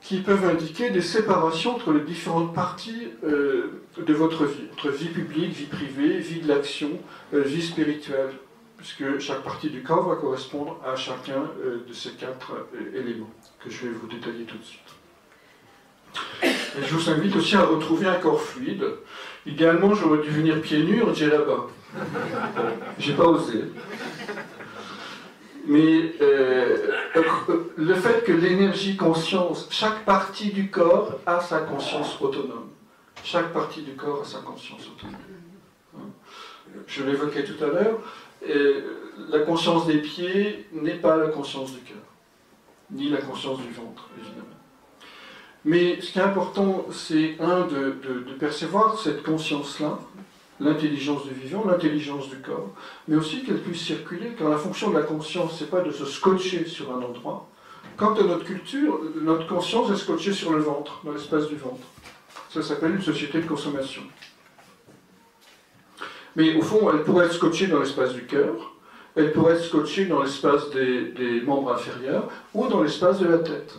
qui peuvent indiquer des séparations entre les différentes parties euh, de votre vie, entre vie publique, vie privée, vie de l'action, euh, vie spirituelle puisque chaque partie du corps va correspondre à chacun de ces quatre éléments que je vais vous détailler tout de suite. Je vous invite aussi à retrouver un corps fluide. Idéalement, j'aurais dû venir pieds nus en là-bas. J'ai pas osé. Mais euh, le fait que l'énergie conscience, chaque partie du corps a sa conscience autonome. Chaque partie du corps a sa conscience autonome. Je l'évoquais tout à l'heure, la conscience des pieds n'est pas la conscience du cœur, ni la conscience du ventre, évidemment. Mais ce qui est important, c'est, un, de, percevoir cette conscience-là, l'intelligence du vivant, l'intelligence du corps, mais aussi qu'elle puisse circuler, car la fonction de la conscience, c'est pas de se scotcher sur un endroit. Quant à notre culture, notre conscience est scotchée sur le ventre, dans l'espace du ventre. Ça s'appelle une société de consommation. Mais au fond, elle pourrait être scotchée dans l'espace du cœur, elle pourrait être scotchée dans l'espace des, membres inférieurs ou dans l'espace de la tête.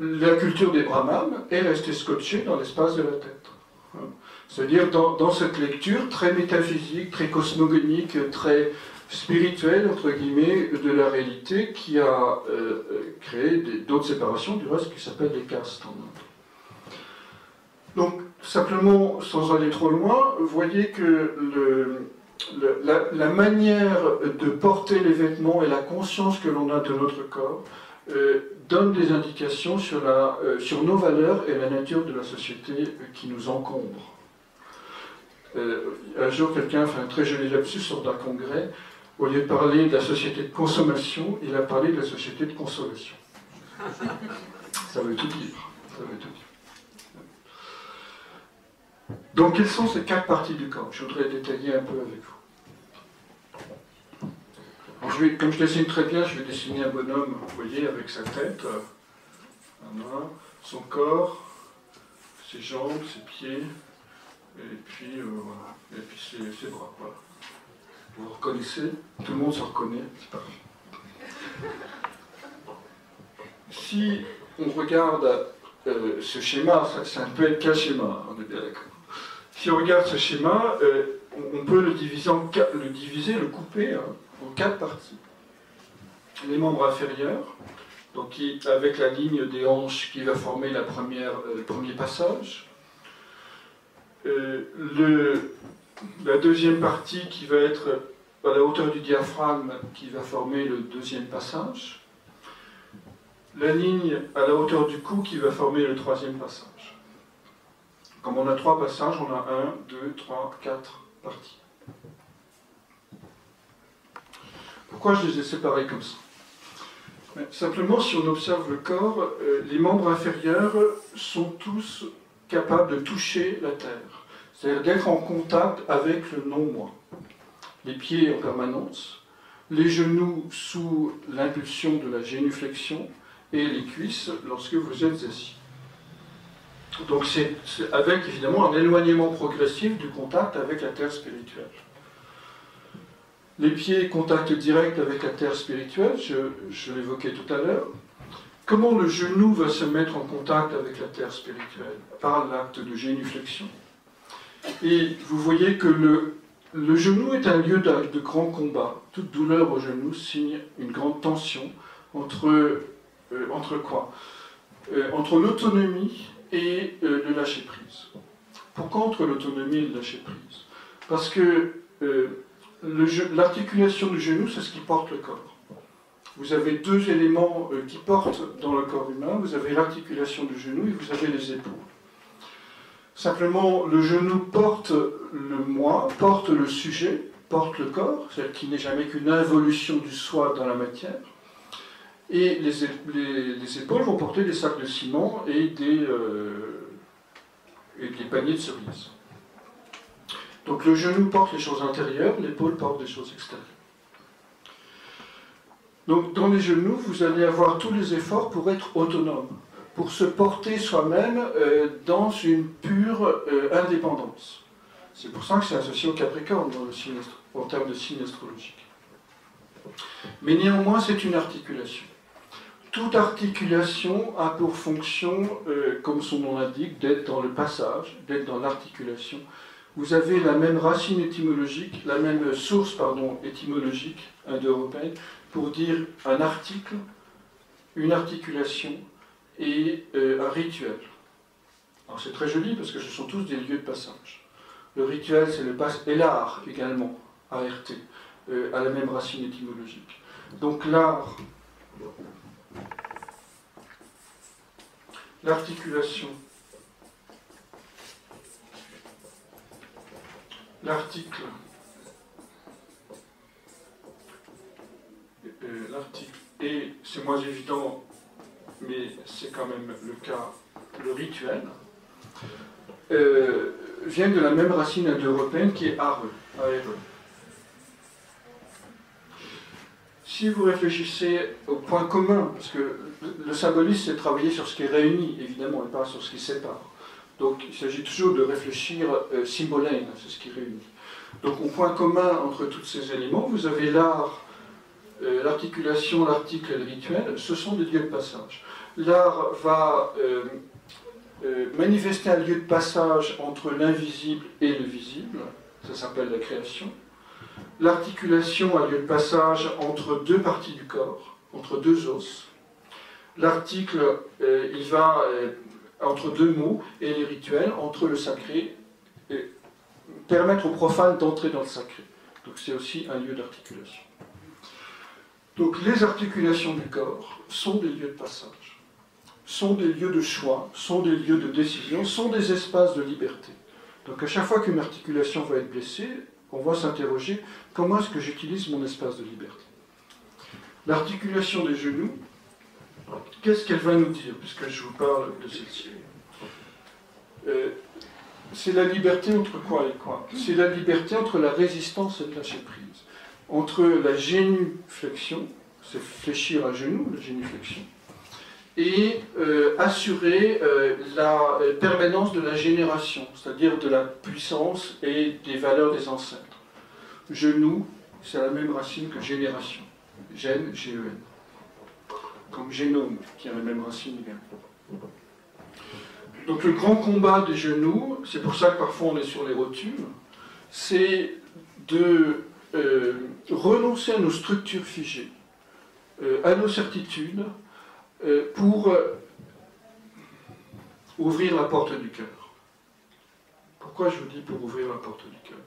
La culture des brahmanes est restée scotchée dans l'espace de la tête. C'est-à-dire dans, cette lecture très métaphysique, très cosmogonique, très spirituelle, entre guillemets, de la réalité qui a euh, créé d'autres séparations, du reste, qui s'appellent les castes en Donc, simplement, sans aller trop loin, vous voyez que la, manière de porter les vêtements et la conscience que l'on a de notre corps euh, donne des indications euh, sur nos valeurs et la nature de la société qui nous encombre. Euh, un jour, quelqu'un a fait un très joli lapsus sur d'un congrès. Au lieu de parler de la société de consommation, il a parlé de la société de consolation. Ça veut tout dire. Ça veut tout dire. Donc, quelles sont ces quatre parties du corps? Je voudrais détailler un peu avec vous. Comme je dessine très bien, je vais dessiner un bonhomme, vous voyez, avec sa tête, son corps, ses jambes, ses pieds, et puis, euh, ses, bras. Voilà. Vous reconnaissez? Tout le monde se reconnaît, c'est parfait. Si on regarde euh, ce schéma, ça, ne peut être qu'un schéma, on est bien d'accord. Si on regarde ce schéma, euh, on, peut le diviser, le, diviser, le couper hein, en quatre parties. Les membres inférieurs, donc avec la ligne des hanches qui va former la première, le premier passage. Euh, la deuxième partie qui va être à la hauteur du diaphragme qui va former le deuxième passage. La ligne à la hauteur du cou qui va former le troisième passage. Comme on a trois passages, on a un, deux, trois, quatre parties. Pourquoi je les ai séparés comme ça Simplement, si on observe le corps, euh, les membres inférieurs sont tous capable de toucher la terre, c'est-à-dire d'être en contact avec le non-moi. Les pieds en permanence, les genoux sous l'impulsion de la génuflexion et les cuisses lorsque vous êtes assis. Donc c'est avec évidemment un éloignement progressif du contact avec la terre spirituelle. Les pieds, contact direct avec la terre spirituelle, je, l'évoquais tout à l'heure, Comment le genou va se mettre en contact avec la terre spirituelle Par l'acte de génuflexion? Et vous voyez que le, genou est un lieu de, de, grand combat. Toute douleur au genou signe une grande tension entre, euh, quoi? Euh, Entre l'autonomie et euh, le lâcher-prise. Pourquoi entre l'autonomie et le lâcher-prise Parce que l'articulation du genou, c'est ce qui porte le corps vous avez deux éléments euh, qui portent dans le corps humain. Vous avez l'articulation du genou et vous avez les épaules. Simplement, le genou porte le moi, porte le sujet, porte le corps, c'est-à-dire qu'il n'est jamais qu'une involution du soi dans la matière. Et les, épaules vont porter des sacs de ciment et des, euh, et des paniers de cerises. Donc le genou porte les choses intérieures, l'épaule porte des choses extérieures. Donc dans les genoux, vous allez avoir tous les efforts pour être autonome, pour se porter soi-même euh, dans une pure euh, indépendance. C'est pour ça que c'est associé au Capricorne en termes de signe astrologique. Mais néanmoins, c'est une articulation. Toute articulation a pour fonction, euh, comme son nom l'indique, d'être dans le passage, d'être dans l'articulation. Vous avez la même racine étymologique, la même source pardon, étymologique indo-européenne, pour dire un article, une articulation et euh, un rituel. Alors c'est très joli parce que ce sont tous des lieux de passage. Le rituel, c'est le passe, et l'art également, ART, euh, à la même racine étymologique. Donc l'art, l'articulation, l'article, l'article, et c'est moins évident, mais c'est quand même le cas, le rituel, euh, vient de la même racine indo-européenne qui est are, Si vous réfléchissez au point commun, parce que le symbolisme c'est travailler sur ce qui réunit, évidemment, et pas sur ce qui sépare. Donc il s'agit toujours de réfléchir euh, c'est ce qui réunit. Donc au point commun entre tous ces éléments, vous avez l'art euh, l'articulation, l'article et le rituel, ce sont des lieux de passage. L'art va euh, euh, manifester un lieu de passage entre l'invisible et le visible, ça s'appelle la création. L'articulation, un lieu de passage entre deux parties du corps, entre deux os. L'article, il va entre deux mots, et les rituels, entre le sacré, et permettre aux profanes d'entrer dans le sacré. Donc c'est aussi un lieu d'articulation. Donc les articulations du corps sont des lieux de passage, sont des lieux de choix, sont des lieux de décision, sont des espaces de liberté. Donc à chaque fois qu'une articulation va être blessée, on va s'interroger comment est-ce que j'utilise mon espace de liberté? L'articulation des genoux, qu'est-ce qu'elle va nous dire, puisque je vous parle de celle-ci euh, C'est la liberté entre quoi et quoi C'est la liberté entre la résistance et le lâcher prise entre la génuflexion, c'est fléchir à genoux, la génuflexion, et euh, assurer euh, la permanence de la génération, c'est-à-dire de la puissance et des valeurs des ancêtres. Genou, c'est la même racine que génération. Gène, G-E-N. Comme génome, qui a la même racine. Donc le grand combat des genoux, c'est pour ça que parfois on est sur les rotules, c'est de euh, renoncer à nos structures figées, euh, à nos certitudes, euh, pour ouvrir la porte du cœur. Pourquoi je vous dis pour ouvrir la porte du cœur?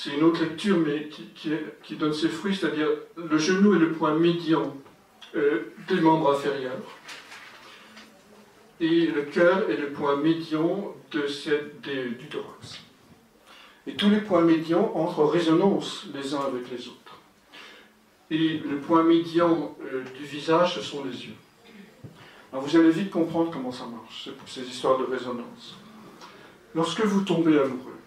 C'est une autre lecture, mais qui, donne ses fruits, c'est-à-dire le genou est le point médian des membres inférieurs. Et le cœur est le point médian de du thorax. Et tous les points médians entrent en résonance les uns avec les autres. Et le point médian euh, du visage, ce sont les yeux. Alors vous allez vite comprendre comment ça marche, ces histoires de résonance. Lorsque vous tombez amoureux,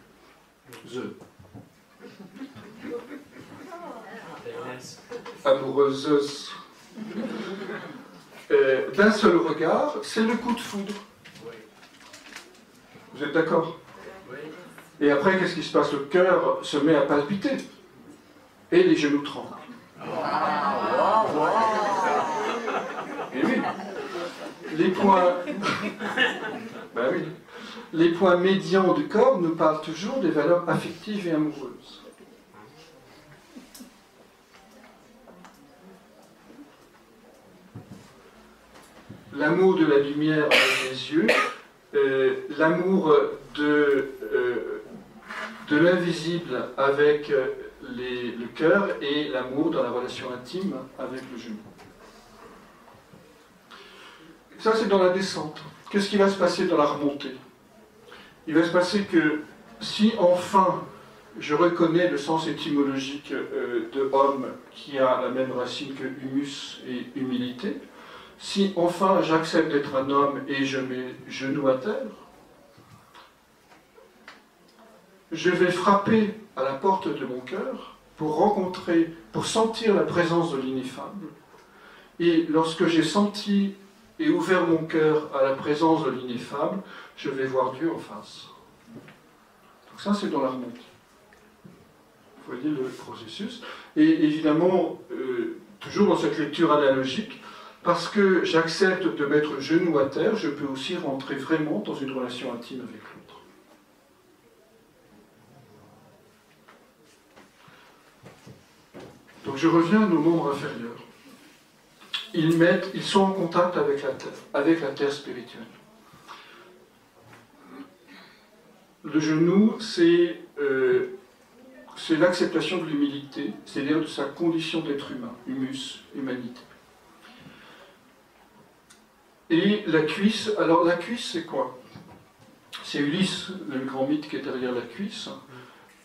amoureuse, euh, d'un seul regard, c'est le coup de foudre. Vous êtes d'accord? Et après, qu'est-ce qui se passe? Le cœur se met à palpiter. Et les genoux tremblent. Et oui. Les points... ben oui. Les points médians du corps nous parlent toujours des valeurs affectives et amoureuses. L'amour de la lumière avec les yeux, euh, l'amour de, euh, de l'invisible avec euh, le cœur et l'amour dans la relation intime avec le genou. Ça, c'est dans la descente. Qu'est-ce qui va se passer dans la remontée? Il va se passer que si enfin je reconnais le sens étymologique euh, de homme qui a la même racine que humus et humilité, si enfin j'accepte d'être un homme et je mets genou à terre, je vais frapper à la porte de mon cœur pour rencontrer, pour sentir la présence de l'ineffable. Et lorsque j'ai senti et ouvert mon cœur à la présence de l'ineffable, je vais voir Dieu en face. Donc ça, c'est dans l'harmonie. Vous voyez le processus. Et évidemment, euh, toujours dans cette lecture analogique, parce que j'accepte de mettre genou à terre, je peux aussi rentrer vraiment dans une relation intime avec lui. Donc je reviens à nos membres inférieurs. Ils sont en contact avec la terre, avec la terre spirituelle. Le genou, c'est euh, l'acceptation de l'humilité, c'est-à-dire de sa condition d'être humain, humus, humanité. Et la cuisse, alors la cuisse c'est quoi? C'est Ulysse, le grand mythe qui est derrière la cuisse.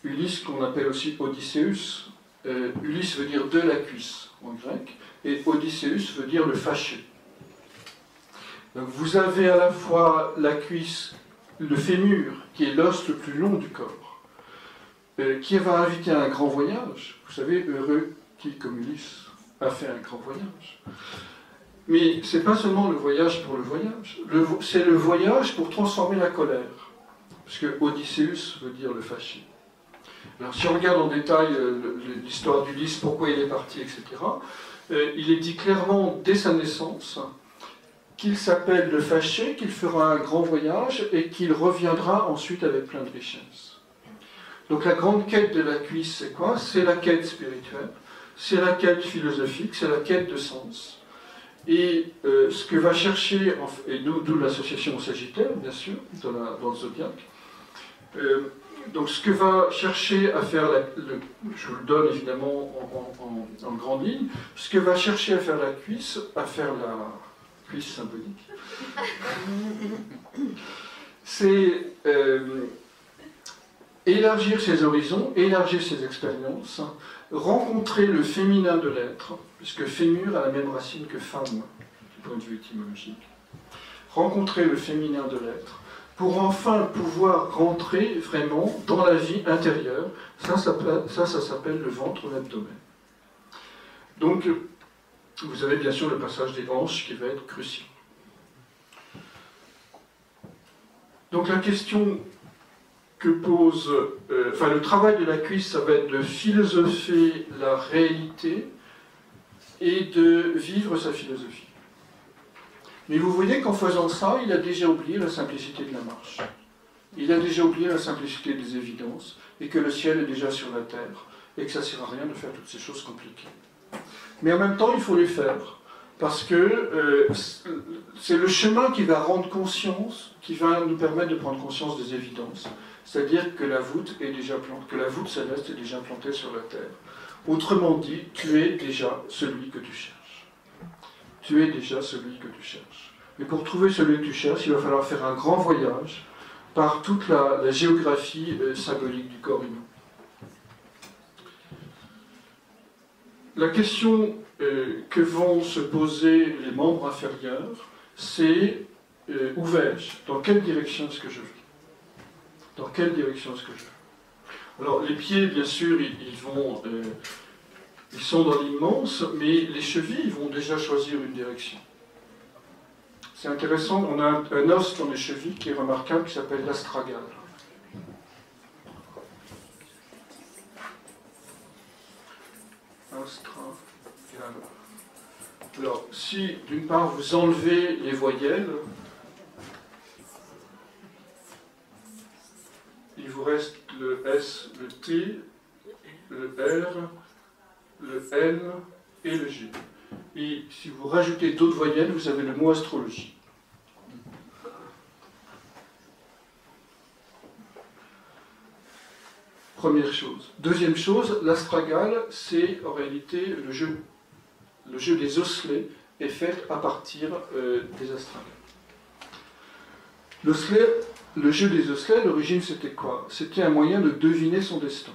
Ulysse qu'on appelle aussi Odysseus, euh, Ulysse veut dire de la cuisse en grec, et Odysseus veut dire le fâché. Donc vous avez à la fois la cuisse, le fémur, qui est l'os le plus long du corps, euh, qui va inviter à un grand voyage. Vous savez, heureux qui, comme Ulysse, a fait un grand voyage. Mais c'est pas seulement le voyage pour le voyage, c'est le voyage pour transformer la colère. Parce que Odysseus veut dire le fâché. Alors si on regarde en détail euh, l'histoire d'Ulysse, pourquoi il est parti, etc., euh, il est dit clairement dès sa naissance qu'il s'appelle le fâché, qu'il fera un grand voyage et qu'il reviendra ensuite avec plein de richesses. Donc la grande quête de la cuisse, c'est quoi? C'est la quête spirituelle, c'est la quête philosophique, c'est la quête de sens. Et euh, ce que va chercher, et d'où l'association Sagittaire, bien sûr, dans, le zodiaque, euh, donc ce que va chercher à faire, je vous le donne évidemment en, grande ligne, ce que va chercher à faire la cuisse, à faire la cuisse symbolique, <laughs> c'est euh, élargir ses horizons, élargir ses expériences, rencontrer le féminin de l'être, puisque fémur a la même racine que femme, du point de vue étymologique, rencontrer le féminin de l'être, pour enfin pouvoir rentrer vraiment dans la vie intérieure. Ça, ça, ça, s'appelle le ventre, l'abdomen. Donc, vous avez bien sûr le passage des hanches qui va être crucial. Donc la question que pose, euh, enfin le travail de la cuisse, ça va être de philosopher la réalité et de vivre sa philosophie. Mais vous voyez qu'en faisant ça, il a déjà oublié la simplicité de la marche. Il a déjà oublié la simplicité des évidences et que le ciel est déjà sur la terre et que ça ne sert à rien de faire toutes ces choses compliquées. Mais en même temps, il faut les faire parce que euh, c'est le chemin qui va rendre conscience, qui va nous permettre de prendre conscience des évidences. C'est-à-dire que la voûte est déjà plantée, que la voûte céleste est déjà plantée sur la terre. Autrement dit, tu es déjà celui que tu cherches. Tu es déjà celui que tu cherches. Et pour trouver celui que tu cherches, il va falloir faire un grand voyage par toute la, géographie euh, symbolique du corps humain. La question euh, que vont se poser les membres inférieurs, c'est euh, où vais-je? Dans quelle direction est-ce que je vais? Dans quelle direction est-ce que je vais? Alors, les pieds, bien sûr, ils, vont, euh, ils sont dans l'immense, mais les chevilles vont déjà choisir une direction. C'est intéressant, on a un, os dans les chevilles qui est remarquable, qui s'appelle l'astragale. Astragale. Alors, si d'une part vous enlevez les voyelles, il vous reste S, le T, le R, le L et le G. Et si vous rajoutez d'autres voyelles, vous avez le mot astrologie. Première chose. Deuxième chose, l'astragale, c'est en réalité le jeu. Le jeu des osselets est fait à partir euh, des astragales. L'osselet le jeu des osselets, l'origine c'était quoi? C'était un moyen de deviner son destin.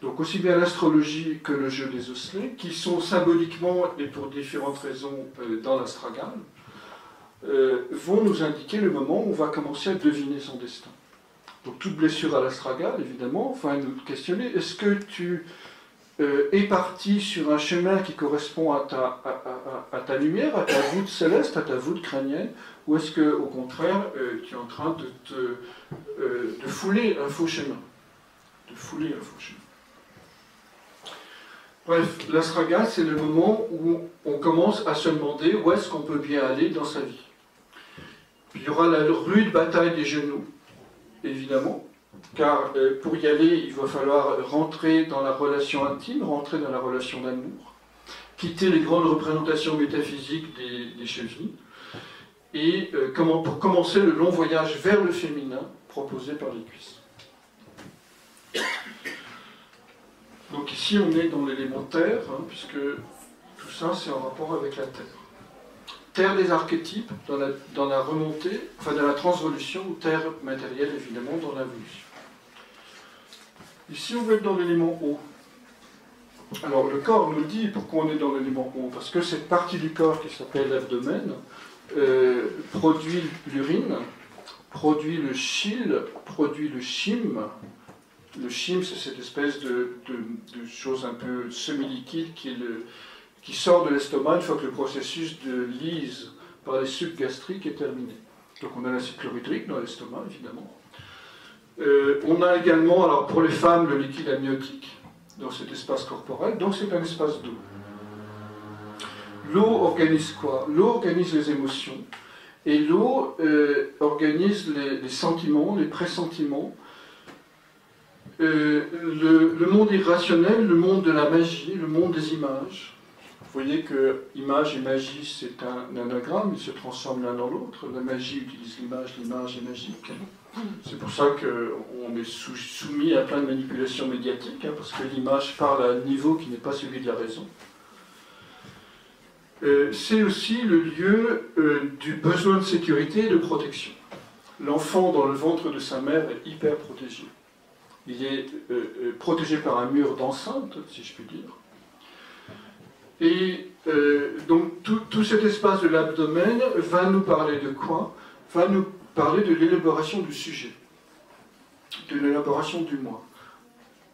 Donc aussi bien l'astrologie que le jeu des osselets, qui sont symboliquement et pour différentes raisons euh, dans l'astragale, euh, vont nous indiquer le moment où on va commencer à deviner son destin. Donc toute blessure à l'astragale, évidemment, va nous questionner, est-ce que tu euh, es parti sur un chemin qui correspond à ta, lumière, à ta voûte céleste, à ta voûte crânienne, ou est-ce que, au contraire, euh, tu es en train de, euh, fouler un faux chemin? De fouler un faux chemin. Bref, l'astragal, c'est le moment où on commence à se demander où est-ce qu'on peut bien aller dans sa vie. il y aura la rude bataille des genoux, évidemment, car euh, pour y aller, il va falloir rentrer dans la relation intime, rentrer dans la relation d'amour, quitter les grandes représentations métaphysiques des, chevilles, et euh, pour commencer le long voyage vers le féminin proposé par les cuisses. Donc ici on est dans l'élément terre, hein, puisque tout ça c'est en rapport avec la terre. Terre des archétypes dans la, dans la remontée, enfin dans la transvolution, ou terre matérielle évidemment dans l'involution. Ici on va être dans l'élément eau. Alors le corps nous dit pourquoi on est dans l'élément eau, parce que cette partie du corps qui s'appelle l'abdomen, euh, produit l'urine, produit le chyle, produit le chyme. Le chyme, c'est cette espèce de, de, chose un peu semi-liquide qui, qui, sort de l'estomac une fois que le processus de lise par les sucs gastriques est terminé. Donc on a l'acide chlorhydrique dans l'estomac, évidemment. Euh, on a également, alors pour les femmes, le liquide amniotique dans cet espace corporel, donc c'est un espace d'eau. L'eau organise quoi? L'eau organise les émotions, et l'eau euh, organise les, sentiments, les pressentiments, euh, le, monde irrationnel, le monde de la magie, le monde des images. Vous voyez que image et magie, c'est un anagramme, ils se transforment l'un dans l'autre. La magie utilise l'image, l'image est magique. C'est pour ça qu'on est soumis à plein de manipulations médiatiques, hein, parce que l'image parle à un niveau qui n'est pas celui de la raison. Euh, c'est aussi le lieu euh, du besoin de sécurité et de protection. L'enfant dans le ventre de sa mère est hyper protégé. Il est euh, protégé par un mur d'enceinte, si je puis dire. Et donc tout, tout, cet espace de l'abdomen va nous parler de quoi? Va nous parler de l'élaboration du sujet, de l'élaboration du moi,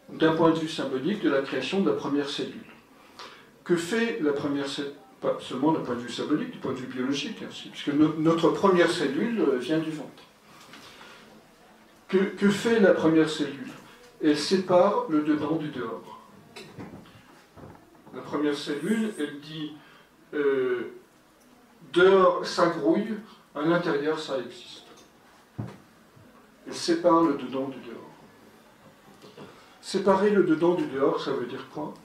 d'un point de vue symbolique de la création de la première cellule. Que fait la première cellule? Pas seulement d'un point de vue symbolique, du point de vue biologique aussi, puisque notre première cellule euh, vient du ventre. Que, fait la première cellule? Elle sépare le dedans du dehors. La première cellule, elle dit euh, dehors ça grouille, à l'intérieur ça existe. Elle sépare le dedans du dehors. Séparer le dedans du dehors, ça veut dire quoi?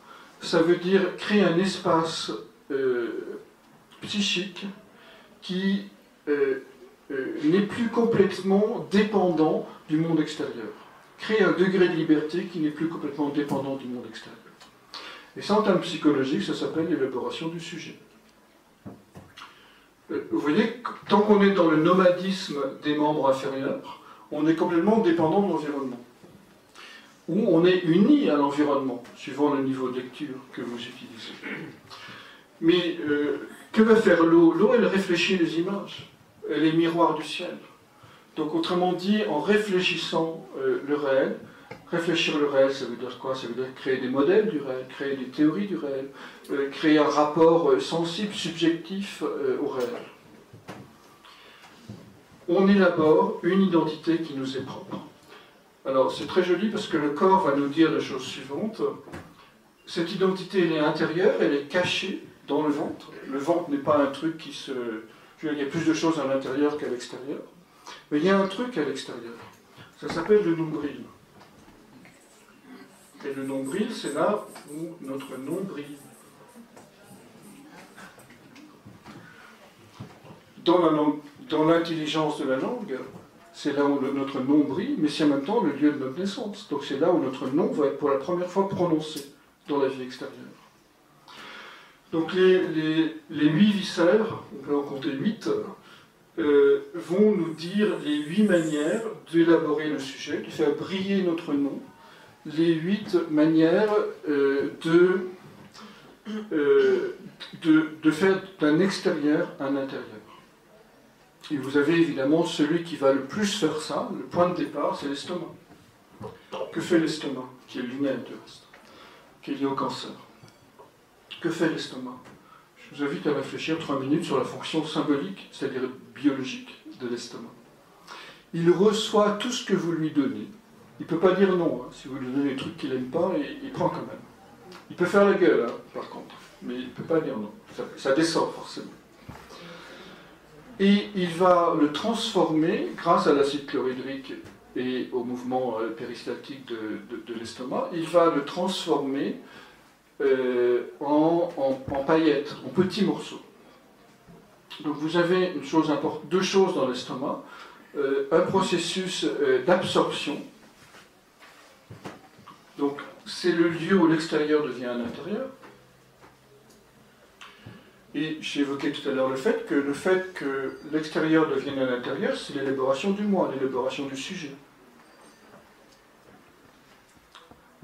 Ça veut dire créer un espace euh, psychique qui euh, euh, n'est plus complètement dépendant du monde extérieur. Créer un degré de liberté qui n'est plus complètement dépendant du monde extérieur. Et ça, en termes psychologiques, ça s'appelle l'élaboration du sujet. Vous voyez, tant qu'on est dans le nomadisme des membres inférieurs, on est complètement dépendant de l'environnement. Ou on est uni à l'environnement, suivant le niveau de lecture que vous utilisez. Mais euh, que va faire l'eau? L'eau, elle réfléchit les images. Elle est miroir du ciel. Donc, autrement dit, en réfléchissant euh, le réel, réfléchir le réel, ça veut dire quoi? Ça veut dire créer des modèles du réel, créer des théories du réel, euh, créer un rapport sensible, subjectif au réel. On élabore une identité qui nous est propre. Alors, c'est très joli parce que le corps va nous dire la chose suivante. Cette identité, elle est intérieure, elle est cachée, dans le ventre. Le ventre n'est pas un truc qui se... Il y a plus de choses à l'intérieur qu'à l'extérieur. Mais il y a un truc à l'extérieur. Ça s'appelle le nombril. Et le nombril, c'est là où notre nombril. Dans l'intelligence de la langue, c'est là où notre nom brille, mais c'est en même temps le lieu de notre naissance. Donc c'est là où notre nom va être pour la première fois prononcé dans la vie extérieure. Donc les, huit viscères, on peut en compter huit, euh, vont nous dire les huit manières d'élaborer le sujet, de faire briller notre nom, les huit manières euh, euh, de, de, faire d'un extérieur un intérieur. Et vous avez évidemment celui qui va le plus faire ça, le point de départ, c'est l'estomac. Que fait l'estomac Qui est lunaire de reste, qui est lié au cancer? Que fait l'estomac? Je vous invite à réfléchir trois minutes sur la fonction symbolique, c'est-à-dire biologique, de l'estomac. Il reçoit tout ce que vous lui donnez. Il ne peut pas dire non. Hein. Si vous lui donnez des trucs qu'il n'aime pas, il, prend quand même. Il peut faire la gueule, hein, par contre, mais il ne peut pas dire non. Ça, descend forcément. Et il va le transformer, grâce à l'acide chlorhydrique et au mouvement euh, péristaltique de l'estomac, il va le transformer euh, en, paillettes, en petits morceaux. Donc vous avez une chose deux choses dans l'estomac, euh, un processus d'absorption. Donc c'est le lieu où l'extérieur devient un intérieur. Et j'évoquais tout à l'heure le fait que le fait que l'extérieur devienne un intérieur, c'est l'élaboration du moi, l'élaboration du sujet.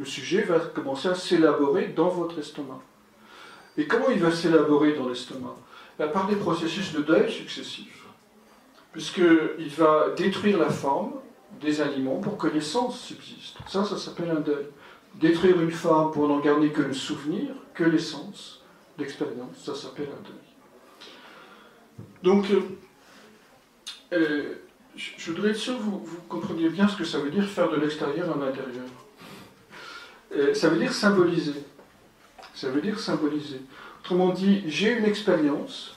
le sujet va commencer à s'élaborer dans votre estomac. Et comment il va s'élaborer dans l'estomac? Ben, Par des processus de deuil successifs. Puisqu'il va détruire la forme des aliments pour que l'essence subsiste. Ça, ça s'appelle un deuil. Détruire une forme pour n'en garder que le souvenir, que l'essence, l'expérience, ça s'appelle un deuil. Donc, euh, je, voudrais être sûr que vous, compreniez bien ce que ça veut dire faire de l'extérieur un intérieur. ça veut dire symboliser. Ça veut dire symboliser. Autrement dit, j'ai une expérience,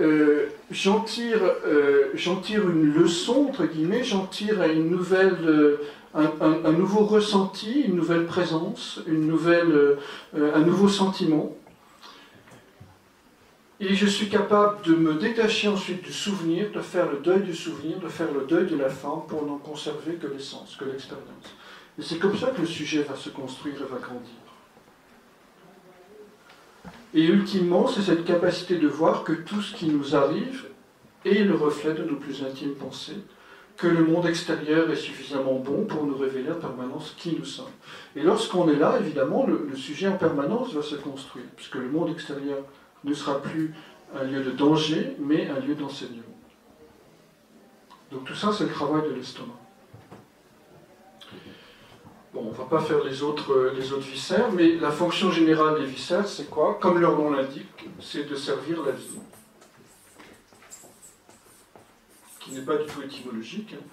euh, j'en tire, euh, tire, une leçon, entre guillemets, j'en tire une nouvelle, euh, un, nouveau ressenti, une nouvelle présence, une nouvelle, un nouveau sentiment. Et je suis capable de me détacher ensuite du souvenir, de faire le deuil du souvenir, de faire le deuil de la forme pour n'en conserver que l'essence, que l'expérience. Et c'est comme ça que le sujet va se construire et va grandir. Et ultimement, c'est cette capacité de voir que tout ce qui nous arrive est le reflet de nos plus intimes pensées, que le monde extérieur est suffisamment bon pour nous révéler en permanence qui nous sommes. Et lorsqu'on est là, évidemment, le, sujet en permanence va se construire, puisque le monde extérieur ne sera plus un lieu de danger, mais un lieu d'enseignement. Donc tout ça, c'est le travail de l'estomac. Bon, on ne va pas faire les autres, euh, les autres viscères, mais la fonction générale des viscères, c'est quoi? Comme leur nom l'indique, c'est de servir la vie. Qui n'est pas du tout étymologique, hein,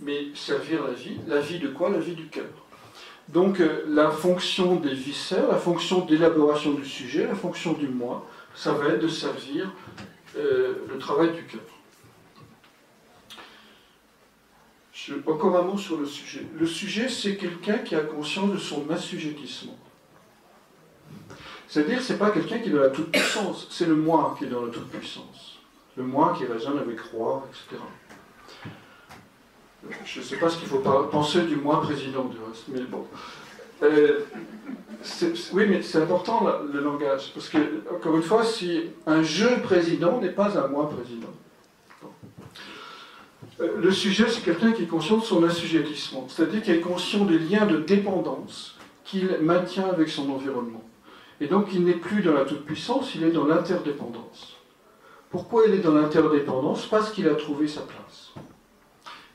mais servir la vie. La vie de quoi? La vie du cœur. Donc euh, la fonction des viscères, la fonction d'élaboration du sujet, la fonction du moi, ça va être de servir euh, le travail du cœur. encore un mot sur le sujet. Le sujet, c'est quelqu'un qui a conscience de son assujettissement. C'est-à-dire, c'est pas quelqu'un qui est dans la toute-puissance, c'est le moi qui est dans la toute-puissance. Le moi qui résonne avec roi, etc. Je ne sais pas ce qu'il faut penser du moi président du reste, mais bon. Euh, oui, mais c'est important le langage, parce que, encore une fois, si un je président n'est pas un moi président. Euh, le sujet, c'est quelqu'un qui est conscient de son assujettissement, c'est-à-dire qui est conscient des liens de dépendance qu'il maintient avec son environnement. Et donc, il n'est plus dans la toute-puissance, il est dans l'interdépendance. Pourquoi il est dans l'interdépendance? Parce qu'il a trouvé sa place.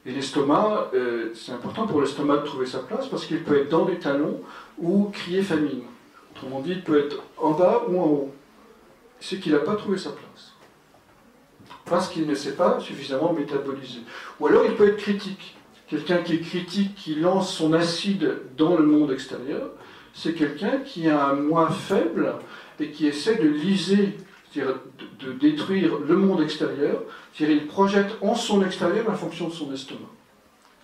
Et l'estomac, euh, c'est important pour l'estomac de trouver sa place parce qu'il peut être dans les talons ou crier famine. Autrement dit, il peut être en bas ou en haut. C'est qu'il n'a pas trouvé sa place. Parce qu'il ne s'est pas suffisamment métabolisé. Ou alors il peut être critique. Quelqu'un qui est critique, qui lance son acide dans le monde extérieur, c'est quelqu'un qui a un moi faible et qui essaie de liser c'est-à-dire de, détruire le monde extérieur, c'est-à-dire il projette en son extérieur la fonction de son estomac,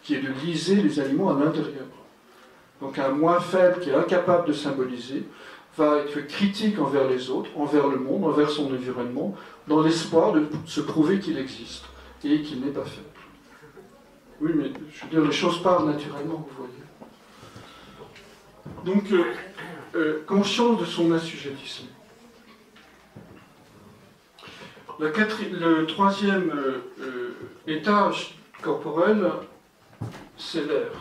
qui est de liser les aliments à l'intérieur. Donc un moi faible qui est incapable de symboliser va être critique envers les autres, envers le monde, envers son environnement, dans l'espoir de se prouver qu'il existe et qu'il n'est pas faible. Oui, mais je veux dire, les choses parlent naturellement, vous voyez. Donc, euh, euh, conscience de son assujettissement le troisième euh, euh, étage corporel, c'est l'air.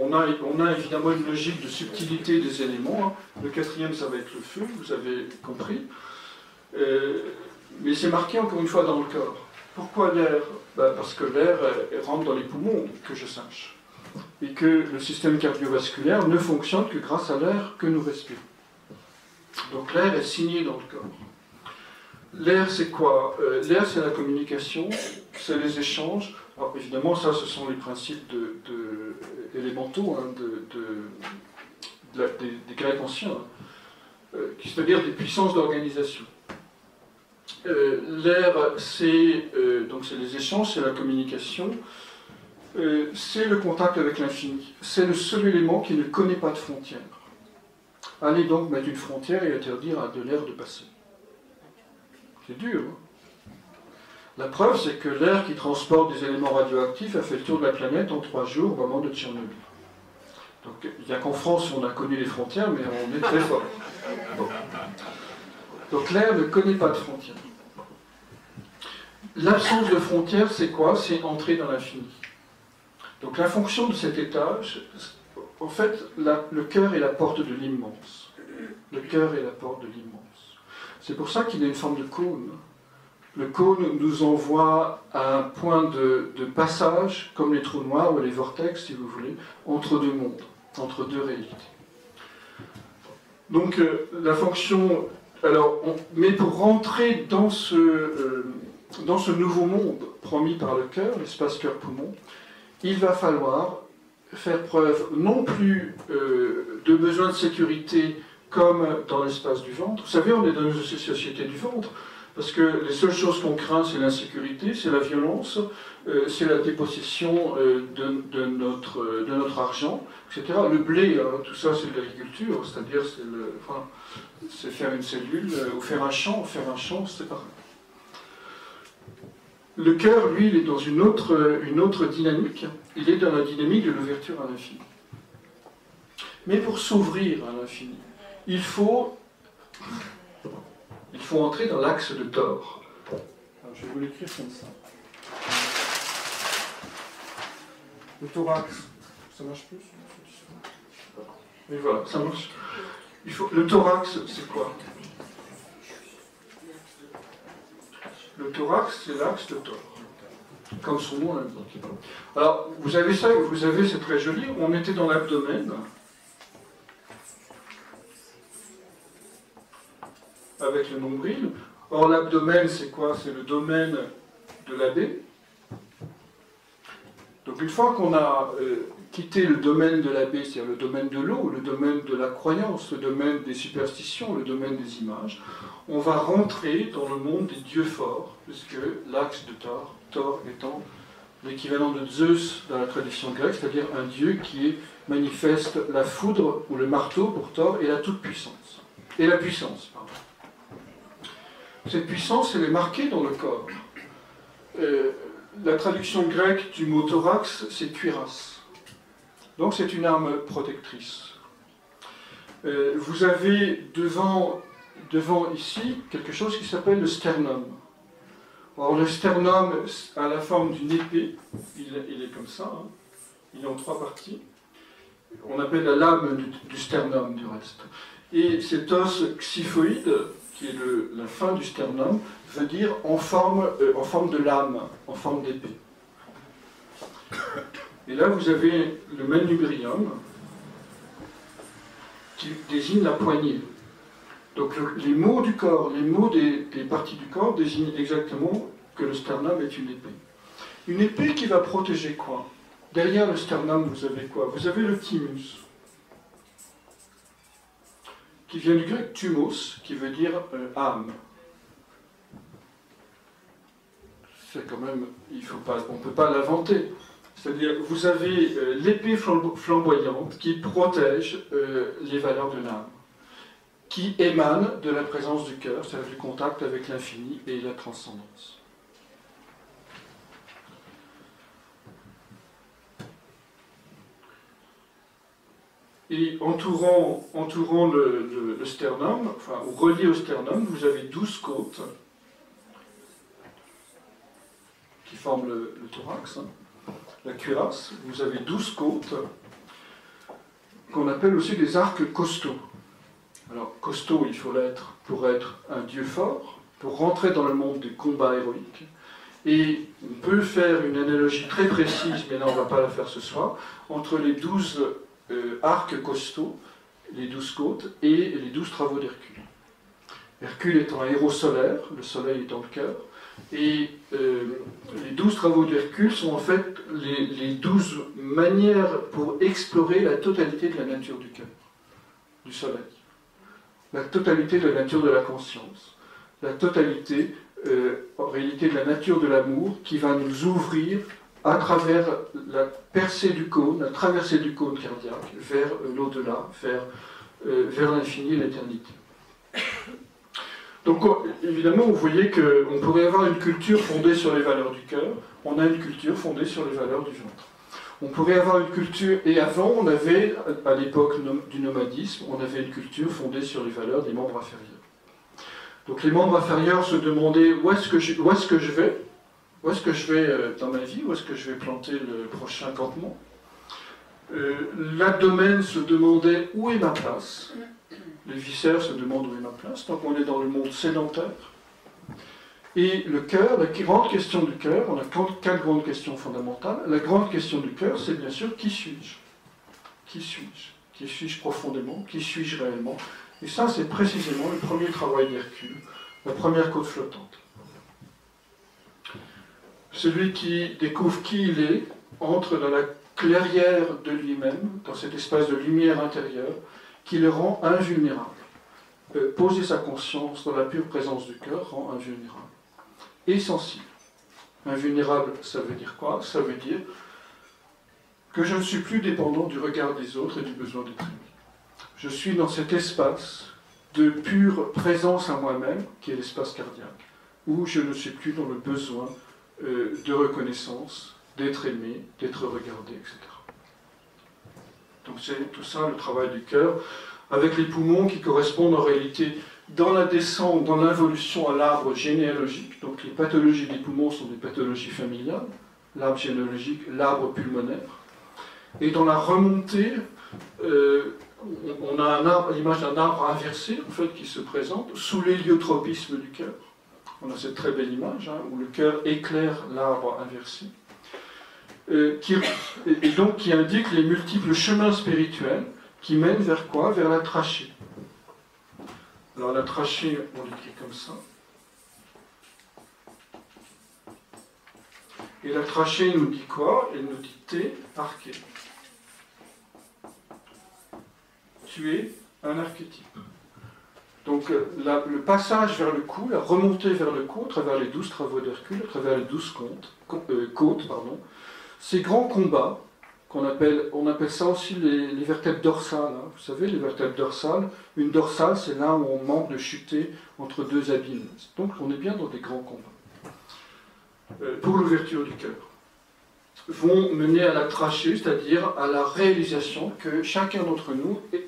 On a, évidemment une logique de subtilité des éléments. Hein. Le quatrième, ça va être le feu, vous avez compris. Euh, mais c'est marqué encore une fois dans le corps. Pourquoi l'air? Ben, Parce que l'air rentre dans les poumons, que je sache. Et que le système cardiovasculaire ne fonctionne que grâce à l'air que nous respirons. Donc l'air est signé dans le corps. L'air, c'est quoi? Euh, L'air, c'est la communication, c'est les échanges. Alors, évidemment, ça, ce sont les principes élémentaux hein, de, des, Grecs anciens, hein, euh, c'est-à-dire des puissances d'organisation. Euh, l'air, c'est donc c'est les échanges, c'est la communication, c'est le contact avec l'infini. C'est le seul élément qui ne connaît pas de frontières. Allez donc mettre une frontière et interdire à de l'air de passer. C'est dur. Hein. la preuve, c'est que l'air qui transporte des éléments radioactifs a fait le tour de la planète en trois jours au moment de Tchernobyl. Donc il n'y a qu'en France on a connu les frontières, mais on est très fort. Donc l'air ne connaît pas de frontières. L'absence de frontières, c'est quoi? C'est entrer dans l'infini. Donc la fonction de cet étage, en fait, le cœur est la porte de l'immense. Le cœur est la porte de l'immense. C'est pour ça qu'il a une forme de cône. Le cône nous envoie à un point de, passage, comme les trous noirs ou les vortex, si vous voulez, entre deux mondes, entre deux réalités. Donc euh, la fonction. Alors, mais pour rentrer dans ce, euh, dans ce nouveau monde promis par le cœur, l'espace cœur-poumon, il va falloir faire preuve non plus euh, de besoin de sécurité comme dans l'espace du ventre. Vous savez, on est dans une société du ventre, parce que les seules choses qu'on craint, c'est l'insécurité, c'est la violence, euh, c'est la dépossession euh, de, notre, de notre argent, etc. Le blé, hein, tout ça, c'est de l'agriculture, c'est-à-dire c'est faire une cellule, ou faire un champ, faire un champ, c'est pareil. Le cœur, lui, il est dans une autre dynamique. Il est dans la dynamique de l'ouverture à l'infini. Mais pour s'ouvrir à l'infini, il faut, il faut entrer dans l'axe de Thor. je vais vous l'écrire comme ça. Le thorax, ça marche plus? Mais voilà, ça marche. Il faut, le thorax, c'est quoi? Le thorax, c'est l'axe de Thor, comme son nom l'indique. Alors, vous avez ça, vous avez, c'est très joli, on était dans l'abdomen, avec le nombril. Or, l'abdomen, c'est quoi? C'est le domaine de la. Donc, une fois qu'on a euh, quitté le domaine de la baie, c'est-à-dire le domaine de l'eau, le domaine de la croyance, le domaine des superstitions, le domaine des images, on va rentrer dans le monde des dieux forts, puisque l'axe de Thor, Thor étant l'équivalent de Zeus dans la tradition grecque, c'est-à-dire un dieu qui manifeste la foudre ou le marteau pour Thor et la toute-puissance. Et la puissance, pardon. Cette puissance, elle est marquée dans le corps. Euh, la traduction grecque du mot thorax, c'est cuirasse. Donc c'est une arme protectrice. Euh, vous avez devant ici quelque chose qui s'appelle le sternum. Alors le sternum a la forme d'une épée, il, est comme ça, hein. il est en trois parties. On appelle la lame du, sternum du reste. Et cet os xyphoïde, qui est la fin du sternum, veut dire en forme, euh, en forme de lame, en forme d'épée. Et là, vous avez le manubrium, qui désigne la poignée. Donc les mots du corps, les mots des, parties du corps désignent exactement que le sternum est une épée. Une épée qui va protéger quoi? Derrière le sternum, vous avez quoi? Vous avez le thymus, qui vient du grec thumos, qui veut dire euh, âme. C'est quand même, il faut pas, on ne peut pas l'inventer. C'est-à-dire, vous avez euh, l'épée flamboyante qui protège euh, les valeurs de l'âme qui émane de la présence du cœur, c'est-à-dire du contact avec l'infini et la transcendance. Et entourant, entourant le, sternum, enfin, ou relié au sternum, vous avez douze côtes qui forment le, thorax, hein. la cuirasse. Vous avez douze côtes qu'on appelle aussi des arcs costauds. Alors, costaud, il faut l'être pour être un dieu fort, pour rentrer dans le monde des combats héroïques. Et on peut faire une analogie très précise, mais là on ne va pas la faire ce soir, entre les douze euh, arcs costauds, les douze côtes, et les douze travaux d'Hercule. Hercule étant un héros solaire, le soleil étant le cœur, et euh, les douze travaux d'Hercule sont en fait les douze manières pour explorer la totalité de la nature du cœur, du soleil la totalité de la nature de la conscience, la totalité, euh, en réalité, de la nature de l'amour qui va nous ouvrir à travers la percée du cône, la traversée du cône cardiaque, vers euh, l'au-delà, vers, euh, vers l'infini et l'éternité. Donc évidemment, vous voyez qu'on pourrait avoir une culture fondée sur les valeurs du cœur, on a une culture fondée sur les valeurs du ventre on pourrait avoir une culture, et avant on avait, à l'époque du nomadisme, on avait une culture fondée sur les valeurs des membres inférieurs. Donc les membres inférieurs se demandaient où est que je vais, où est-ce que je vais euh, dans ma vie, où est-ce que je vais planter le prochain campement? Euh, l'abdomen se demandait où est ma place, les viscères se demandent où est ma place, donc on est dans le monde sédentaire. Et le cœur, la grande question du cœur, on a quatre grandes questions fondamentales. La grande question du cœur, c'est bien sûr qui suis-je? Qui suis-je? Qui suis-je profondément? Qui suis-je réellement? Et ça, c'est précisément le premier travail d'Hercule, la première côte flottante. Celui qui découvre qui il est entre dans la clairière de lui-même, dans cet espace de lumière intérieure, qui le rend invulnérable. Euh, poser sa conscience dans la pure présence du cœur rend invulnérable. Et sensible. Invulnérable, ça veut dire quoi? Ça veut dire que je ne suis plus dépendant du regard des autres et du besoin d'être aimé. Je suis dans cet espace de pure présence à moi-même, qui est l'espace cardiaque, où je ne suis plus dans le besoin euh, de reconnaissance, d'être aimé, d'être regardé, etc. Donc c'est tout ça le travail du cœur, avec les poumons qui correspondent en réalité dans la descente, dans l'involution à l'arbre généalogique. Donc les pathologies des poumons sont des pathologies familiales, l'arbre généalogique, l'arbre pulmonaire. Et dans la remontée, euh, on a l'image d'un arbre inversé en fait, qui se présente sous l'héliotropisme du cœur. On a cette très belle image hein, où le cœur éclaire l'arbre inversé. Euh, qui, et donc qui indique les multiples chemins spirituels qui mènent vers quoi? Vers la trachée. Alors la trachée, on l'écrit comme ça. Et la trachée nous dit quoi? Elle nous dit T, arché. Tu es un archétype. Donc euh, le passage vers le cou, la remontée vers le cou, à travers les douze travaux d'Hercule, à travers les douze euh, côtes pardon, ces grands combats, qu'on appelle, on appelle ça aussi les, vertèbres dorsales. Hein. Vous savez, les vertèbres dorsales, une dorsale, c'est là où on manque de chuter entre deux abîmes. Donc on est bien dans des grands combats. Euh, pour l'ouverture du cœur, vont mener à la trachée, c'est-à-dire à la réalisation que chacun d'entre nous est,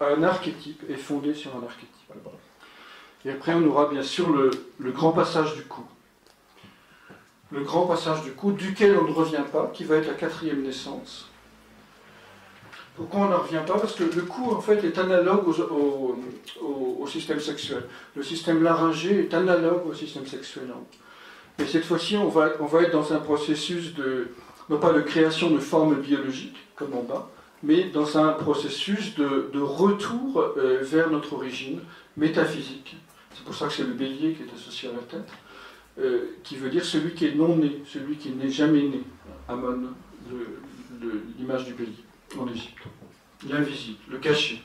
un archétype, est fondé sur un archétype. Et après, on aura bien sûr le, le grand passage du cou le grand passage du coup, duquel on ne revient pas, qui va être la quatrième naissance. Pourquoi on n'en revient pas? Parce que le cou, en fait, est analogue au, système sexuel. Le système laryngé est analogue au système sexuel. Et cette fois-ci, on va, on va être dans un processus de, non pas de création de formes biologiques, comme en bas, mais dans un processus de, retour euh, vers notre origine métaphysique. C'est pour ça que c'est le bélier qui est associé à la tête. Euh, qui veut dire celui qui est non né, celui qui n'est jamais né. Amon, l'image du bélier en Égypte. L'invisible, le caché.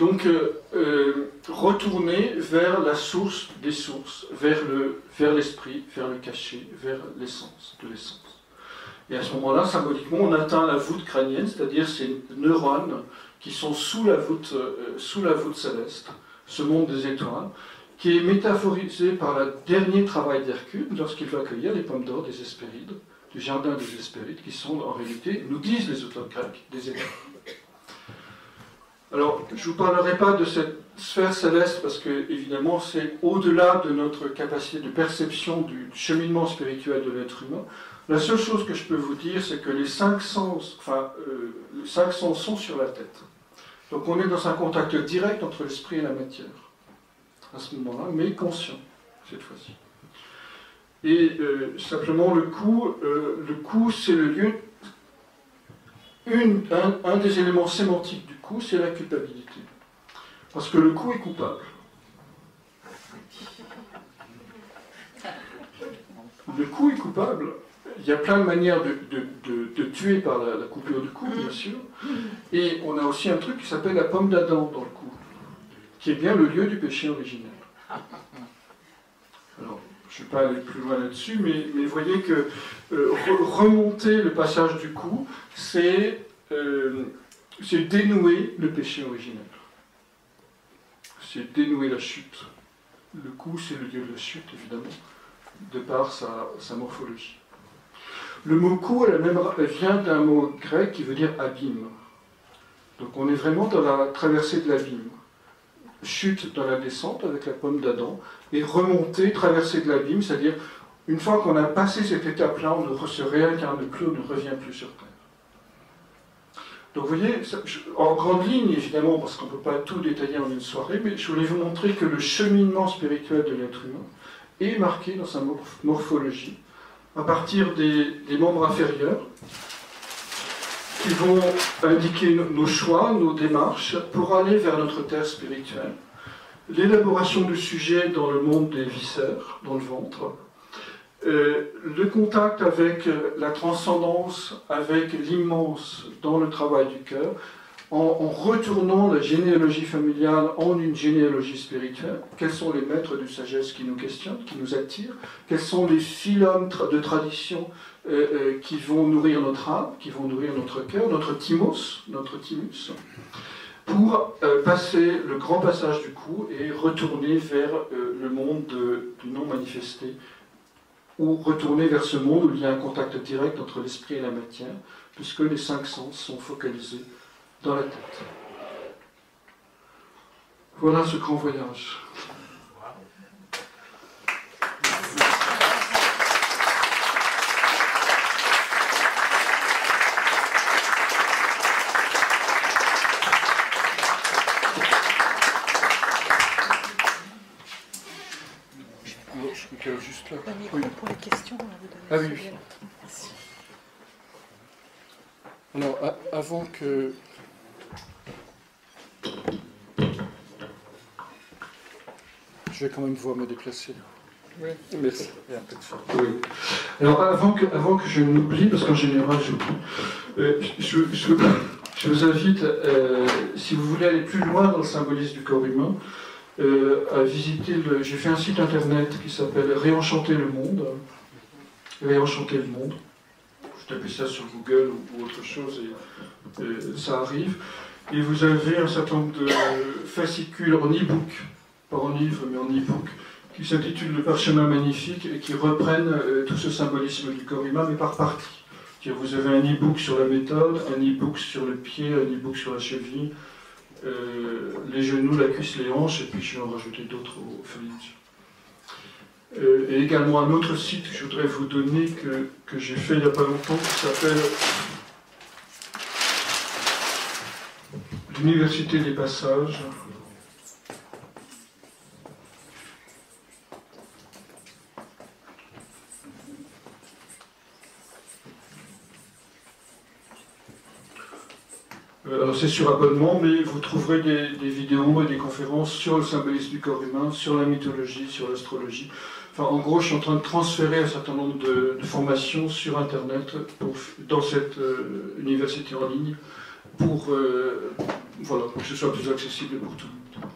Donc, euh, retourner vers la source des sources, vers l'esprit, le, vers, le caché, vers l'essence de l'essence. Et à ce moment-là, symboliquement, on atteint la voûte crânienne, c'est-à-dire ces neurones qui sont sous la voûte, sous la voûte céleste, ce monde des étoiles, qui est métaphorisé par le dernier travail d'Hercule lorsqu'il va cueillir les pommes d'or des Hespérides, du jardin des Hespérides, qui sont en réalité, nous disent les auteurs grecs, des étoiles. Alors, je ne vous parlerai pas de cette sphère céleste parce que, évidemment, c'est au-delà de notre capacité de perception du cheminement spirituel de l'être humain. La seule chose que je peux vous dire, c'est que les cinq sens, enfin, euh, les cinq sens sont sur la tête. Donc, on est dans un contact direct entre l'esprit et la matière à ce moment-là, mais conscient, cette fois-ci. Et euh, simplement, le coup, euh, le coup c'est le lieu. Un, des éléments sémantiques du coup, c'est la culpabilité. Parce que le coup est coupable. Le coup est coupable. Il y a plein de manières de, de, tuer par la, la, coupure du cou, bien sûr. Et on a aussi un truc qui s'appelle la pomme d'Adam dans le cou qui est bien le lieu du péché originel. <laughs> Alors, je ne vais pas aller plus loin là-dessus, mais, mais voyez que euh, remonter le passage du coup, euh, c'est dénouer le péché originel. C'est dénouer la chute. Le coup, c'est le lieu de la chute, évidemment, de par sa, sa morphologie. Le mot coup vient d'un mot grec qui veut dire abîme. Donc on est vraiment dans la traversée de l'abîme chute dans la descente avec la pomme d'Adam et remonter, traverser de l'abîme, c'est-à-dire une fois qu'on a passé cette étape-là, on ne se réincarne plus, on ne revient plus sur Terre. Donc vous voyez, en grande ligne évidemment, parce qu'on ne peut pas tout détailler en une soirée, mais je voulais vous montrer que le cheminement spirituel de l'être humain est marqué dans sa morphologie, à partir des membres inférieurs, qui vont indiquer nos choix, nos démarches pour aller vers notre terre spirituelle. L'élaboration du sujet dans le monde des viscères, dans le ventre, Euh, le contact avec la transcendance, avec l'immense dans le travail du cœur, en, retournant la généalogie familiale en une généalogie spirituelle, quels sont les maîtres de sagesse qui nous questionnent, qui nous attirent, quels sont les phylums de tradition euh, euh, qui vont nourrir notre âme, qui vont nourrir notre cœur, notre timos, notre timus, pour euh, passer le grand passage du coup et retourner vers le monde du non manifesté, ou retourner vers ce monde où il y a un contact direct entre l'esprit et la matière, puisque les cinq sens sont focalisés dans la tête. Voilà ce grand voyage. juste là. Oui. Pour les questions, ah oui. Alors, avant que Je vais quand même pouvoir me déplacer. Oui, merci. Oui. Alors avant que, avant que je n'oublie, parce qu'en général j'oublie, euh, je, je, vous invite, euh, si vous voulez aller plus loin dans le symbolisme du corps humain, euh, à visiter le. J'ai fait un site internet qui s'appelle Réenchanter le monde. Réenchanter le monde. Je tapais ça sur Google ou, autre chose et ça arrive. Et vous avez un certain nombre de fascicules en e-book pas en livre, mais en e-book, qui s'intitule Le parchemin magnifique et qui reprennent euh, tout ce symbolisme du humain, mais par partie. Vous avez un e-book sur la méthode, un e-book sur le pied, un e-book sur la cheville, euh, les genoux, la cuisse, les hanches, et puis je vais en rajouter d'autres au feuillage. Euh, et également un autre site que je voudrais vous donner, que, que j'ai fait il n'y a pas longtemps, qui s'appelle l'Université des Passages. Euh, c'est sur abonnement, mais vous trouverez des, vidéos et des conférences sur le symbolisme du corps humain, sur la mythologie, sur l'astrologie. Enfin, en gros, je suis en train de transférer un certain nombre de, formations sur Internet dans cette euh, université en ligne pour, euh, voilà, pour que ce soit plus accessible pour tout le monde.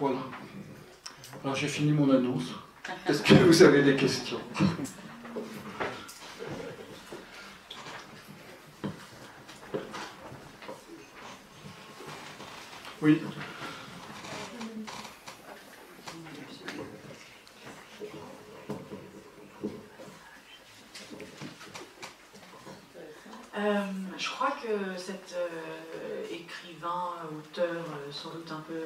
Voilà. Alors j'ai fini mon annonce. <laughs> Est-ce que vous avez des questions? Oui. Euh, je crois que cet euh, écrivain, auteur, euh, sans doute un peu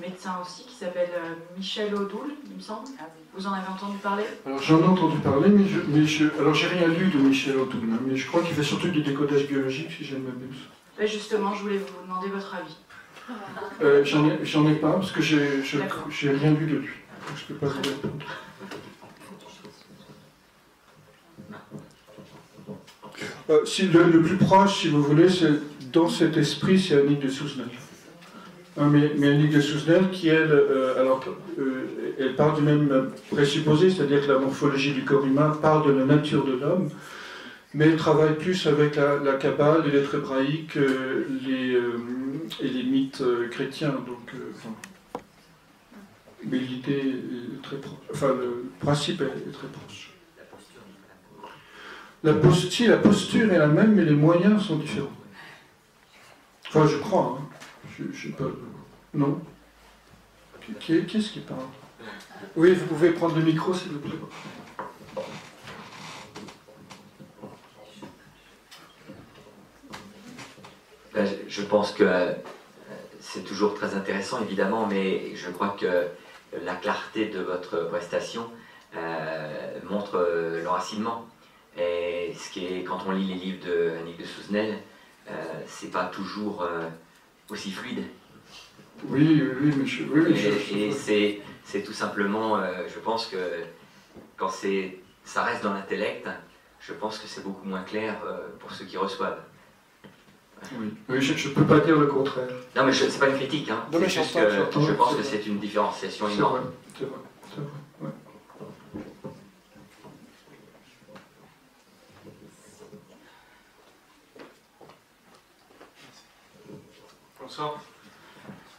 médecin aussi, qui s'appelle Michel Odoul, il me semble. Ah Vous en avez entendu parler? Alors j'en ai entendu parler, mais je, mais je alors j'ai rien lu de Michel Odoul, hein, mais je crois qu'il fait surtout du décodage biologique, si je ne m'abuse. Ben, justement, je voulais vous demander votre avis. Euh, j'en ai, pas, parce que j'ai rien vu de lui. je peux pas vous répondre. Euh, si le, plus proche, si vous voulez, c'est dans cet esprit, c'est Annick de Souzenel. Hein, mais, mais, Annick de Souzenel, qui elle, euh, alors, elle part du même présupposé, c'est-à-dire que la morphologie du corps humain part de la nature de l'homme, mais elle travaille plus avec la, la Kabbale, les lettres hébraïques euh, euh, et les mythes euh, chrétiens. Donc, mais l'idée est très proche. Enfin, le principe est, très proche. La posture, est la même, mais les moyens sont différents. Enfin, je crois. Hein. Je, je sais pas. Non Qui, est-ce qui parle? Oui, vous pouvez prendre le micro, s'il vous plaît. Ben, je pense que euh, c'est toujours très intéressant, évidemment, mais je crois que la clarté de votre prestation euh, montre euh, l'enracinement. Et ce qui est, quand on lit les livres de Annick de Souzenel, c'est pas toujours aussi fluide. Oui, oui, mais je, oui, Et, c'est tout simplement, je pense que quand ça reste dans l'intellect, je pense que c'est beaucoup moins clair pour ceux qui reçoivent. Oui, je ne peux pas dire le contraire. Non, mais ce n'est pas une critique. Hein. je pense que c'est une différenciation énorme. C'est vrai, c'est vrai.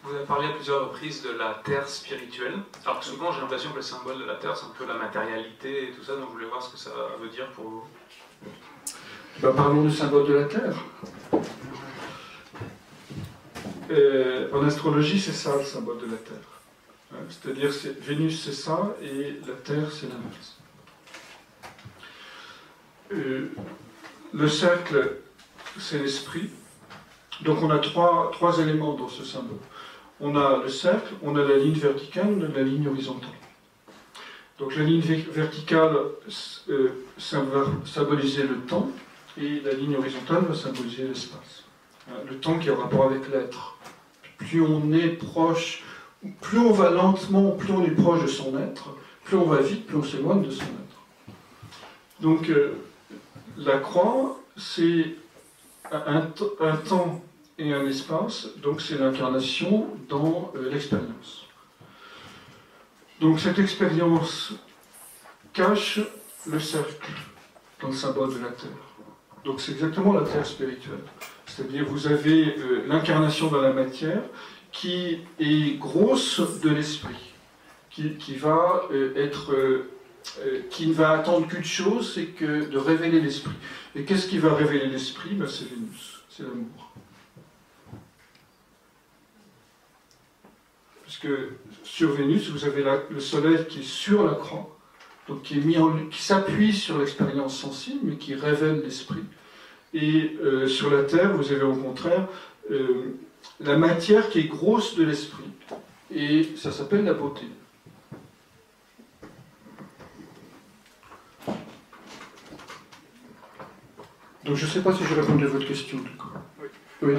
Vous avez parlé à plusieurs reprises de la terre spirituelle. Alors souvent j'ai l'impression que le symbole de la terre c'est un peu la matérialité et tout ça, donc je voulais voir ce que ça veut dire pour vous. Ben, parlons du symbole de la terre. Euh, en astrologie, c'est ça le symbole de la terre. Hein, C'est-à-dire, c'est- Vénus c'est ça et la terre c'est l'inverse. Euh, le cercle, c'est l'esprit. Donc on a trois, trois éléments dans ce symbole. On a le cercle, on a la ligne verticale, on a la ligne horizontale. Donc la ligne ve- verticale, euh, va symboliser le temps, et la ligne horizontale va symboliser l'espace. Hein, Le temps qui est en rapport avec l'être. Plus on est proche, plus on va lentement, plus on est proche de son être, plus on va vite, plus on s'éloigne de son être. Donc euh, la croix, c'est un temps et un espace, donc c'est l'incarnation dans euh, l'expérience. Donc cette expérience cache le cercle dans le symbole de la terre. Donc c'est exactement la terre spirituelle. C'est-à-dire vous avez euh, l'incarnation dans la matière qui est grosse de l'esprit, qui, va euh, être, qui ne va attendre qu'une chose, c'est que de révéler l'esprit. Et qu'est-ce qui va révéler l'esprit? Ben, C'est Vénus, c'est l'amour. Puisque sur Vénus, vous avez la- le Soleil qui est sur la croix, donc qui est mis en, qui s'appuie sur l'expérience sensible, mais qui révèle l'esprit. Et euh, sur la Terre, vous avez au contraire euh, la matière qui est grosse de l'esprit. Et ça s'appelle la beauté. Donc je ne sais pas si j'ai répondu à votre question. du coup. Oui.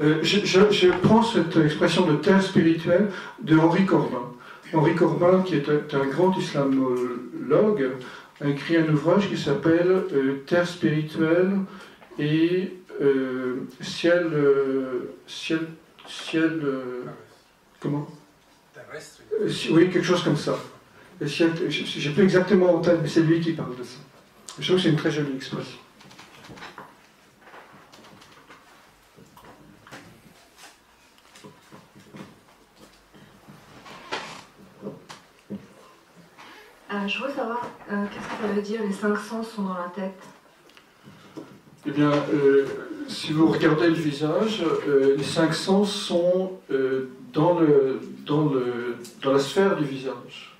Euh, je, prends cette expression de terre spirituelle de Henri Corbin. Henri Corbin, qui est un, grand islamologue, a écrit un ouvrage qui s'appelle euh, Terre spirituelle et euh, ciel, ciel, ciel, comment? Oui, quelque chose comme ça. J'ai plus exactement en tête, mais c'est lui qui parle de ça. Je trouve que c'est une très jolie expression. Je veux savoir euh, qu'est-ce que ça veut dire les cinq sens sont dans la tête? Eh bien, euh, si vous regardez le visage, euh, les cinq sens sont dans, le, dans, le, dans la sphère du visage.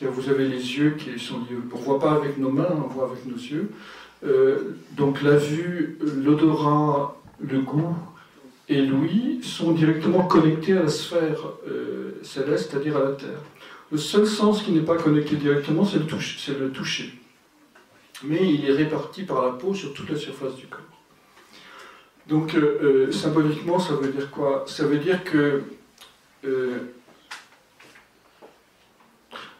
Vous avez les yeux qui sont liés. On ne voit pas avec nos mains, on voit avec nos yeux. Donc la vue, l'odorat, le goût et l'ouïe sont directement connectés à la sphère céleste, c'est-à-dire à la Terre. Le seul sens qui n'est pas connecté directement, c'est le, toucher mais il est réparti par la peau sur toute la surface du corps. Donc euh, euh, symboliquement, ça veut dire quoi? Ça veut dire que euh,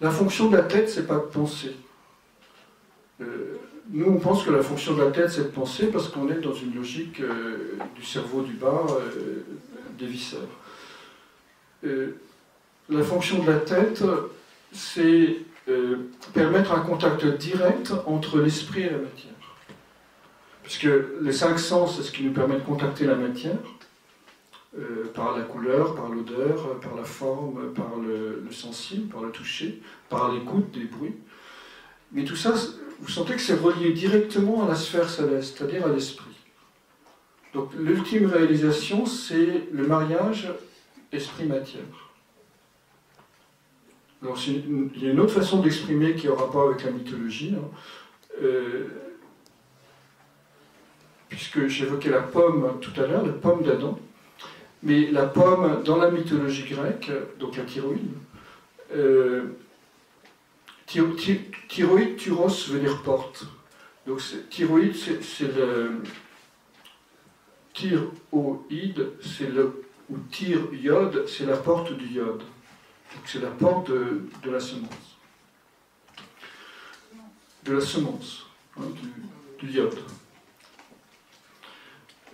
la fonction de la tête, c'est pas de penser. Nous, on pense que la fonction de la tête, c'est de penser parce qu'on est dans une logique du cerveau du bas, des viscères. La fonction de la tête, c'est euh, permettre un contact direct entre l'esprit et la matière. Puisque les cinq sens, c'est ce qui nous permet de contacter la matière, euh, par la couleur, par l'odeur, par la forme, par le, le sensible, par le toucher, par l'écoute des bruits. Mais tout ça, vous sentez que c'est relié directement à la sphère céleste, c'est-à-dire à l'esprit. Donc l'ultime réalisation, c'est le mariage esprit-matière. Il y a une autre façon d'exprimer qui est en rapport avec la mythologie. hein. Euh, puisque j'évoquais la pomme tout à l'heure, la pomme d'Adam. Mais la pomme, dans la mythologie grecque, donc la thyroïde, euh, thy- thy- thyroïde, tyros veut dire porte. Donc thyroïde, c'est le. Thyroïde, c'est le. Ou thyroïde, c'est la porte du iode. C'est la porte de, la semence. De la semence, hein, du, du.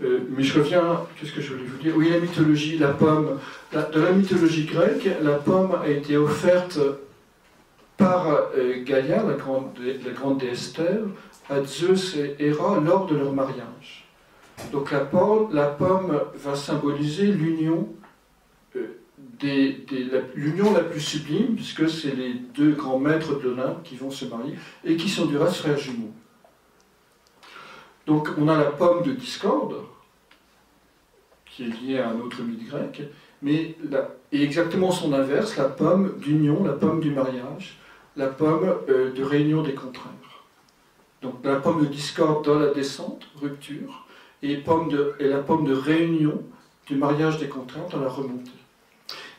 Euh, mais je reviens, qu'est-ce que je voulais vous dire? Oui, la mythologie, la pomme. Dans la mythologie grecque, la pomme a été offerte par euh, Gaïa, la grande, déesse Terre, à Zeus et Héra lors de leur mariage. Donc la pomme va symboliser l'union euh, des, des- la- l'union la plus sublime, puisque c'est les deux grands maîtres de l'Olympe qui vont se marier et qui sont du reste frères jumeaux. Donc on a la pomme de discorde, qui est liée à un autre mythe grec, mais exactement son inverse, la pomme d'union, la pomme du mariage, la pomme euh, de réunion des contraires. Donc la pomme de discorde dans la descente, rupture, et, et la pomme de réunion du mariage des contraires dans la remontée.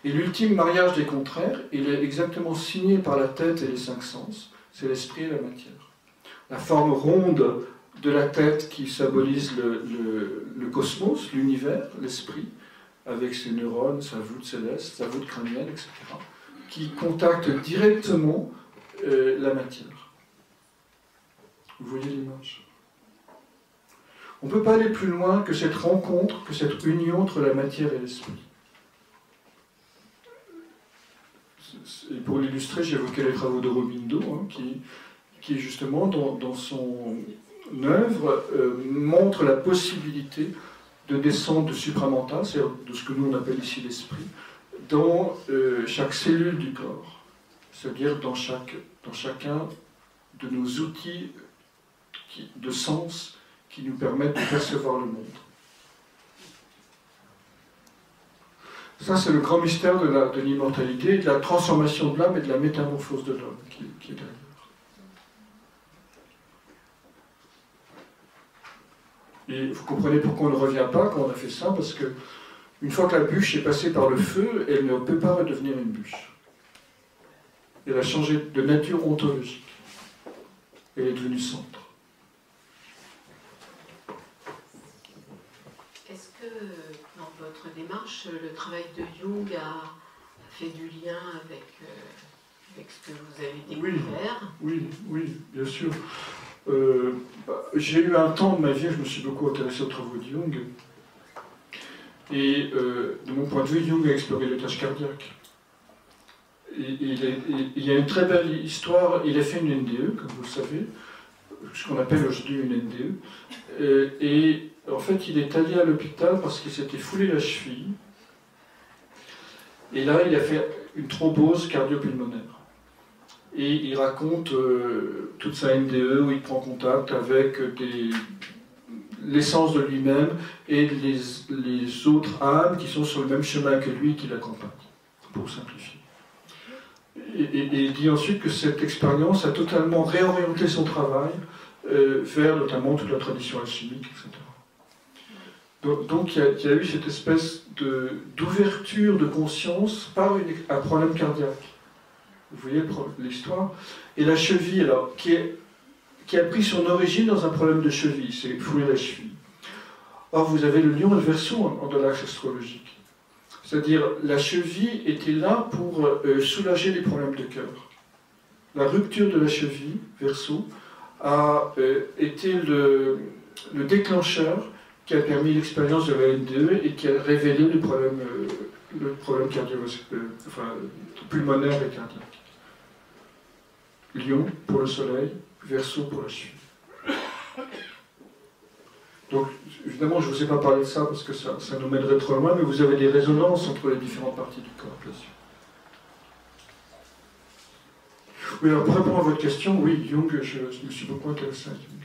Et l'ultime mariage des contraires, il est exactement signé par la tête et les cinq sens, c'est l'esprit et la matière. La forme ronde de la tête qui symbolise le, cosmos, l'univers, l'esprit, avec ses neurones, sa voûte céleste, sa voûte crânienne, etc., qui contacte directement euh, la matière. Vous voyez l'image? On ne peut pas aller plus loin que cette rencontre, que cette union entre la matière et l'esprit. Et pour l'illustrer, j'évoquais les travaux de Robindo, hein, qui, justement, dans, son œuvre, euh, montre la possibilité de descente supramentale, c'est-à-dire de ce que nous on appelle ici l'esprit, dans euh, chaque cellule du corps, c'est-à-dire dans, chacun de nos outils de sens qui nous permettent de percevoir le monde. Ça, c'est le grand mystère de l'immortalité, de la transformation de l'âme et de la métamorphose de l'homme qui, qui est derrière. Et vous comprenez pourquoi on ne revient pas quand on a fait ça, parce que une fois que la bûche est passée par le feu, elle ne peut pas redevenir une bûche. Elle a changé de nature ontologique. Elle est devenue centre. Est-ce que dans votre démarche, le travail de Jung a fait du lien avec, euh, avec ce que vous avez découvert Oui, oui, bien sûr. Euh, J'ai eu un temps de ma vie, je me suis beaucoup intéressé aux travaux de Jung. Et euh, de mon point de vue, Jung a exploré les tâches cardiaques. Il, y a une très belle histoire. Il a fait une NDE, comme vous le savez, ce qu'on appelle aujourd'hui une NDE. Et en fait, il est allé à l'hôpital parce qu'il s'était foulé la cheville. Et là, il a fait une thrombose cardio-pulmonaire. Et il raconte euh, toute sa NDE où il prend contact avec l'essence de lui-même et les, autres âmes qui sont sur le même chemin que lui qui l'accompagnent, pour simplifier. Et, et- et il dit ensuite que cette expérience a totalement réorienté son travail euh, vers notamment toute la tradition alchimique, etc. Donc, il, y a, eu cette espèce de- d'ouverture de conscience par un problème cardiaque. Vous voyez l'histoire Et la cheville, alors, qui, a pris son origine dans un problème de cheville, c'est fouler la cheville. Or, vous avez le lion et le verso en- l'axe astrologique. C'est-à-dire, la cheville était là pour euh, soulager les problèmes de cœur. La rupture de la cheville, verso, a euh, été le déclencheur qui a permis l'expérience de la NDE et qui a révélé le problème, euh, cardiovasculaire, enfin, pulmonaire et cardiaque. Lion pour le soleil, Verseau pour la cheville. Donc, évidemment, je ne vous ai pas parlé de ça parce que ça, ça nous mènerait trop loin, mais vous avez des résonances entre les différentes parties du corps, bien sûr. Oui, alors pour répondre à votre question, oui, Jung, je, je me suis beaucoup intéressé à Jung.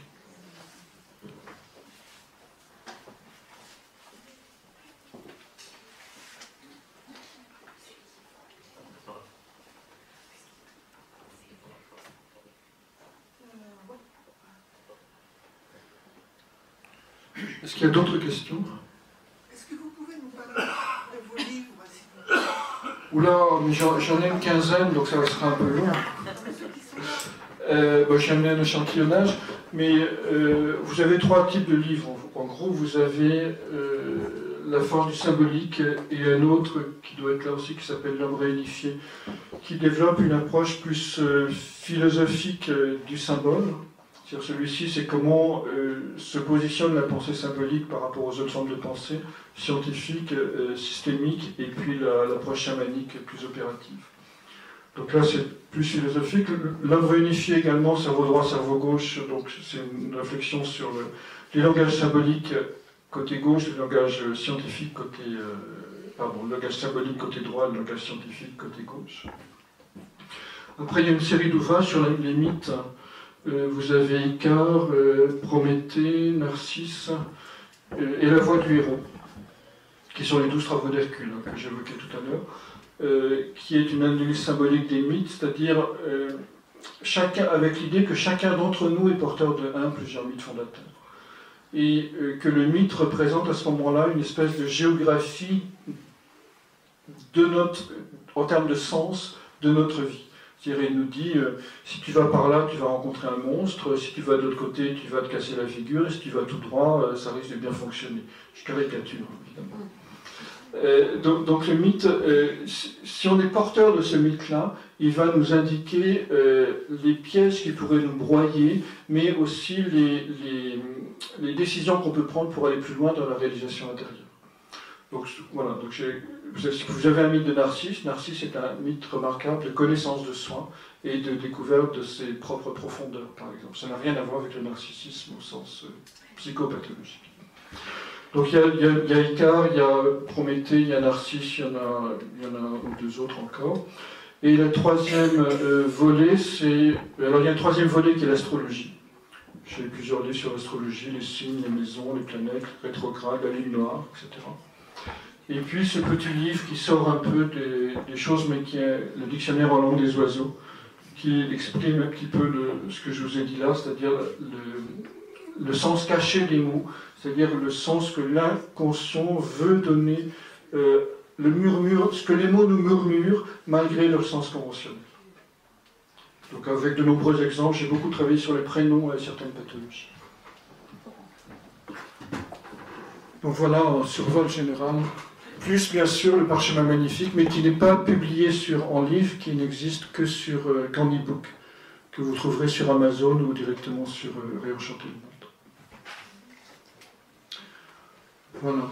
Est-ce qu'il y a d'autres questions? Est-ce que vous pouvez nous parler de vos livres, s'il vous plaît? Oula, mais j'en ai une quinzaine, donc ça sera un peu long. Euh, bah, J'ai amené un échantillonnage, mais euh, vous avez trois types de livres. En, gros, vous avez euh, La force du symbolique et un autre qui doit être là aussi, qui s'appelle L'homme réunifié, qui développe une approche plus philosophique du symbole. C'est-à-dire Celui-ci, c'est comment euh, se positionne la pensée symbolique par rapport aux autres formes de pensée, scientifique, euh, systémique, et puis la- l'approche chamanique plus opérative. Donc là, c'est plus philosophique. L'homme réunifié également, cerveau droit, cerveau gauche, donc c'est une réflexion sur le- les langages symboliques côté gauche, le langage scientifique côté. euh, pardon, le langage symbolique côté droit, le langage scientifique côté gauche. Après, il y a une série d'ouvrages sur les mythes. Euh, vous avez Icare, euh, Prométhée, Narcisse euh, et La voix du héros, qui sont les douze travaux d'Hercule hein, que j'évoquais tout à l'heure, qui est une analyse symbolique des mythes, c'est-à-dire avec l'idée que chacun d'entre nous est porteur de un plusieurs mythes fondateurs. Et que le mythe représente à ce moment-là une espèce de géographie de notre, en termes de sens de notre vie. C'est-à-dire, il nous dit, euh, si tu vas par là, tu vas rencontrer un monstre, si tu vas de l'autre côté, tu vas te casser la figure, et si tu vas tout droit, euh, ça risque de bien fonctionner. Je caricature, évidemment. Euh, donc, le mythe, si on est porteur de ce mythe-là, il va nous indiquer les pièges qui pourraient nous broyer, mais aussi les, les- les décisions qu'on peut prendre pour aller plus loin dans la réalisation intérieure. Donc voilà, donc j'ai- vous avez- un mythe de Narcisse. Narcisse est un mythe remarquable de connaissance de soi et de découverte de ses propres profondeurs, par exemple. Ça n'a rien à voir avec le narcissisme au sens euh, psychopathologique. Donc il y, a, il y a- il y a Prométhée, il y a Narcisse, il y en a, deux autres encore. Et le troisième euh, volet, c'est. Alors il y a un troisième volet qui est l'astrologie. J'ai plusieurs livres sur l'astrologie, les signes, les maisons, les planètes, rétrogrades, la lune noire, etc. Et puis ce petit livre qui sort un peu des, choses, mais qui est le dictionnaire en langue des oiseaux, qui exprime un petit peu ce que je vous ai dit là, c'est-à-dire le, sens caché des mots, c'est-à-dire le sens que l'inconscient veut donner, euh, le murmure, ce que les mots nous murmurent malgré leur sens conventionnel. Donc avec de nombreux exemples, j'ai beaucoup travaillé sur les prénoms et certaines pathologies. Donc voilà un survol général. Plus bien sûr le parchemin magnifique, mais qui n'est pas publié sur, en livre, qui n'existe que sur euh, qu'en e-book, que vous trouverez sur Amazon ou directement sur euh, Réenchanter le monde. Voilà.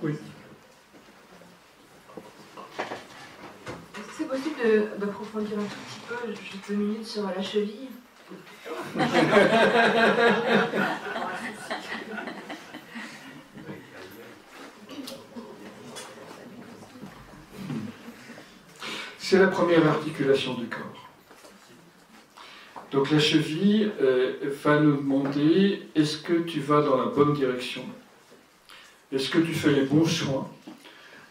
Oui. Est-ce que c'est possible d'approfondir un tout petit peu, juste deux minutes, sur la cheville? <laughs> C'est la première articulation du corps. Donc la cheville euh, va nous demander est-ce que tu vas dans la bonne direction? Est-ce que tu fais les bons choix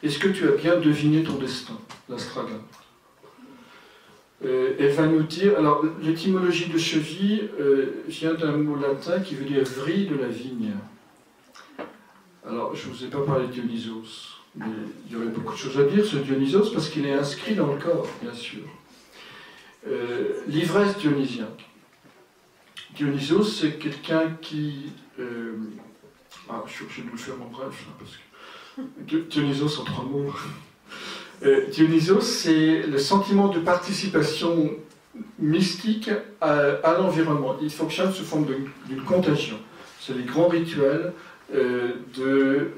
Est-ce que tu as bien deviné ton destin L'astragan. Euh, elle va nous dire. Alors, l'étymologie de cheville euh, vient d'un mot latin qui veut dire vrille de la vigne. Alors, je ne vous ai pas parlé de Dionysos, il y aurait beaucoup de choses à dire sur Dionysos parce qu'il est inscrit dans le corps, bien sûr. Euh, L'ivresse dionysienne. Dionysos, c'est quelqu'un qui. euh, ah, je suis obligé de le faire en bref, hein, parce que. Di- Dionysos en trois mots. Euh, Dionysos, c'est le sentiment de participation mystique à, l'environnement. Il fonctionne sous forme d'une contagion. C'est les grands rituels de,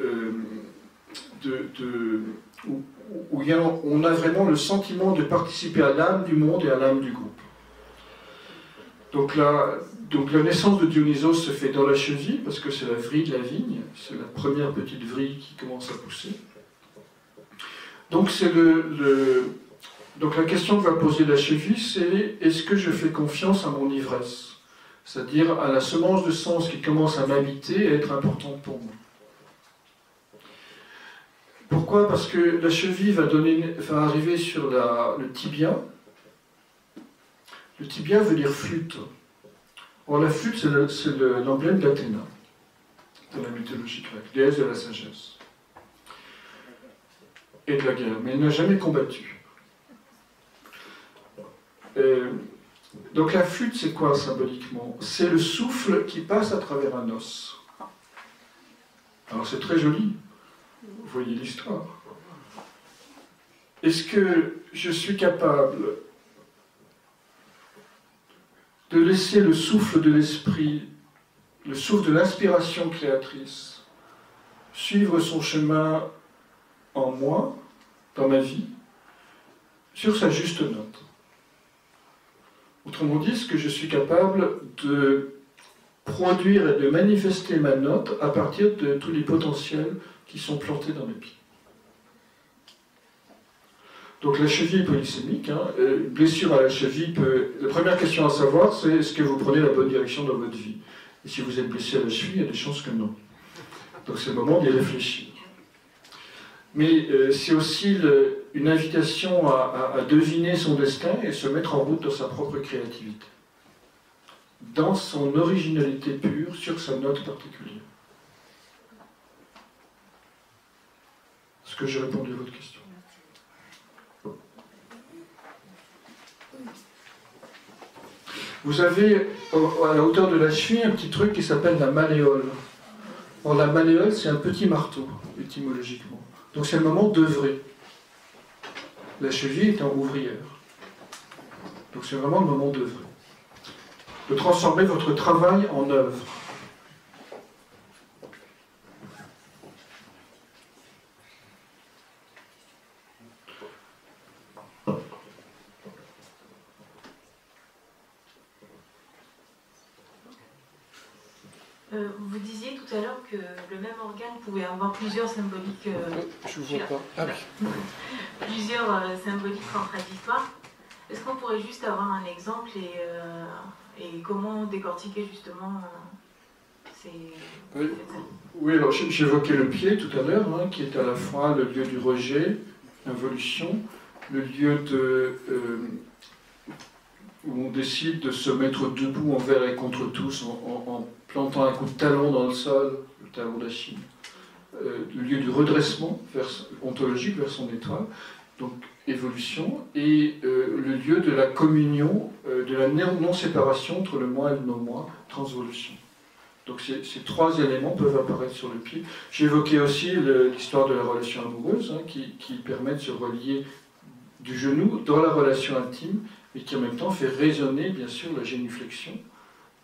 où, on a vraiment le sentiment de participer à l'âme du monde et à l'âme du groupe. Donc la, naissance de Dionysos se fait dans la cheville, parce que c'est la vrille de la vigne, c'est la première petite vrille qui commence à pousser. Donc, donc la question que va poser la cheville, c'est est-ce que je fais confiance à mon ivresse? C'est-à-dire à la semence de sens qui commence à m'habiter et être importante pour moi. Pourquoi? Parce que la cheville va, arriver sur le tibia. Le tibia veut dire flûte. Or, la flûte, c'est le- c'est le- l'emblème d'Athéna, dans la mythologie grecque, déesse de la sagesse et de la guerre, mais elle n'a jamais combattu. Euh, donc la flûte, c'est quoi symboliquement? C'est le souffle qui passe à travers un os. Alors c'est très joli, vous voyez l'histoire. Est-ce que je suis capable de laisser le souffle de l'esprit, le souffle de l'inspiration créatrice, suivre son chemin en moi, dans ma vie, sur sa juste note? Autrement dit, est-ce que je suis capable de produire et de manifester ma note à partir de tous les potentiels qui sont plantés dans mes pieds. Donc la cheville polysémique, hein, euh, blessure à la cheville, peut... la première question à savoir, c'est est-ce que vous prenez la bonne direction dans votre vie? Et si vous êtes blessé à la cheville, il y a des chances que non. Donc c'est le moment d'y réfléchir. Mais euh, c'est aussi une invitation à deviner son destin et se mettre en route dans sa propre créativité, dans son originalité pure, sur sa note particulière. Que j'ai répondu à votre question Vous avez à la hauteur de la cheville un petit truc qui s'appelle la malléole. Or, la malléole, c'est un petit marteau, étymologiquement. Donc c'est le moment d'œuvrer. La cheville est en ouvrière. Donc c'est vraiment le moment d'œuvrer. De transformer votre travail en œuvre. Euh, vous disiez tout à l'heure que le même organe pouvait avoir plusieurs symboliques. Euh, je vois pas. Ah <laughs> plusieurs euh, symboliques contradictoires. Est-ce qu'on pourrait juste avoir un exemple et, et comment décortiquer justement ces. Oui, oui alors j'évoquais le pied tout à l'heure, hein, qui est à la fois le lieu du rejet, l'involution, le lieu de où on décide de se mettre debout envers et contre tous en, plantant un coup de talon dans le sol, le talon d'Achille, euh, le lieu du redressement ontologique vers son étoile, donc évolution, et euh, le lieu de la communion, euh, de la non-séparation entre le moi et le non-moi, transvolution. Donc ces, trois éléments peuvent apparaître sur le pied. J'ai évoqué aussi l'histoire de la relation amoureuse, hein, qui, permet de se relier du genou dans la relation intime et qui en même temps fait résonner bien sûr la génuflexion.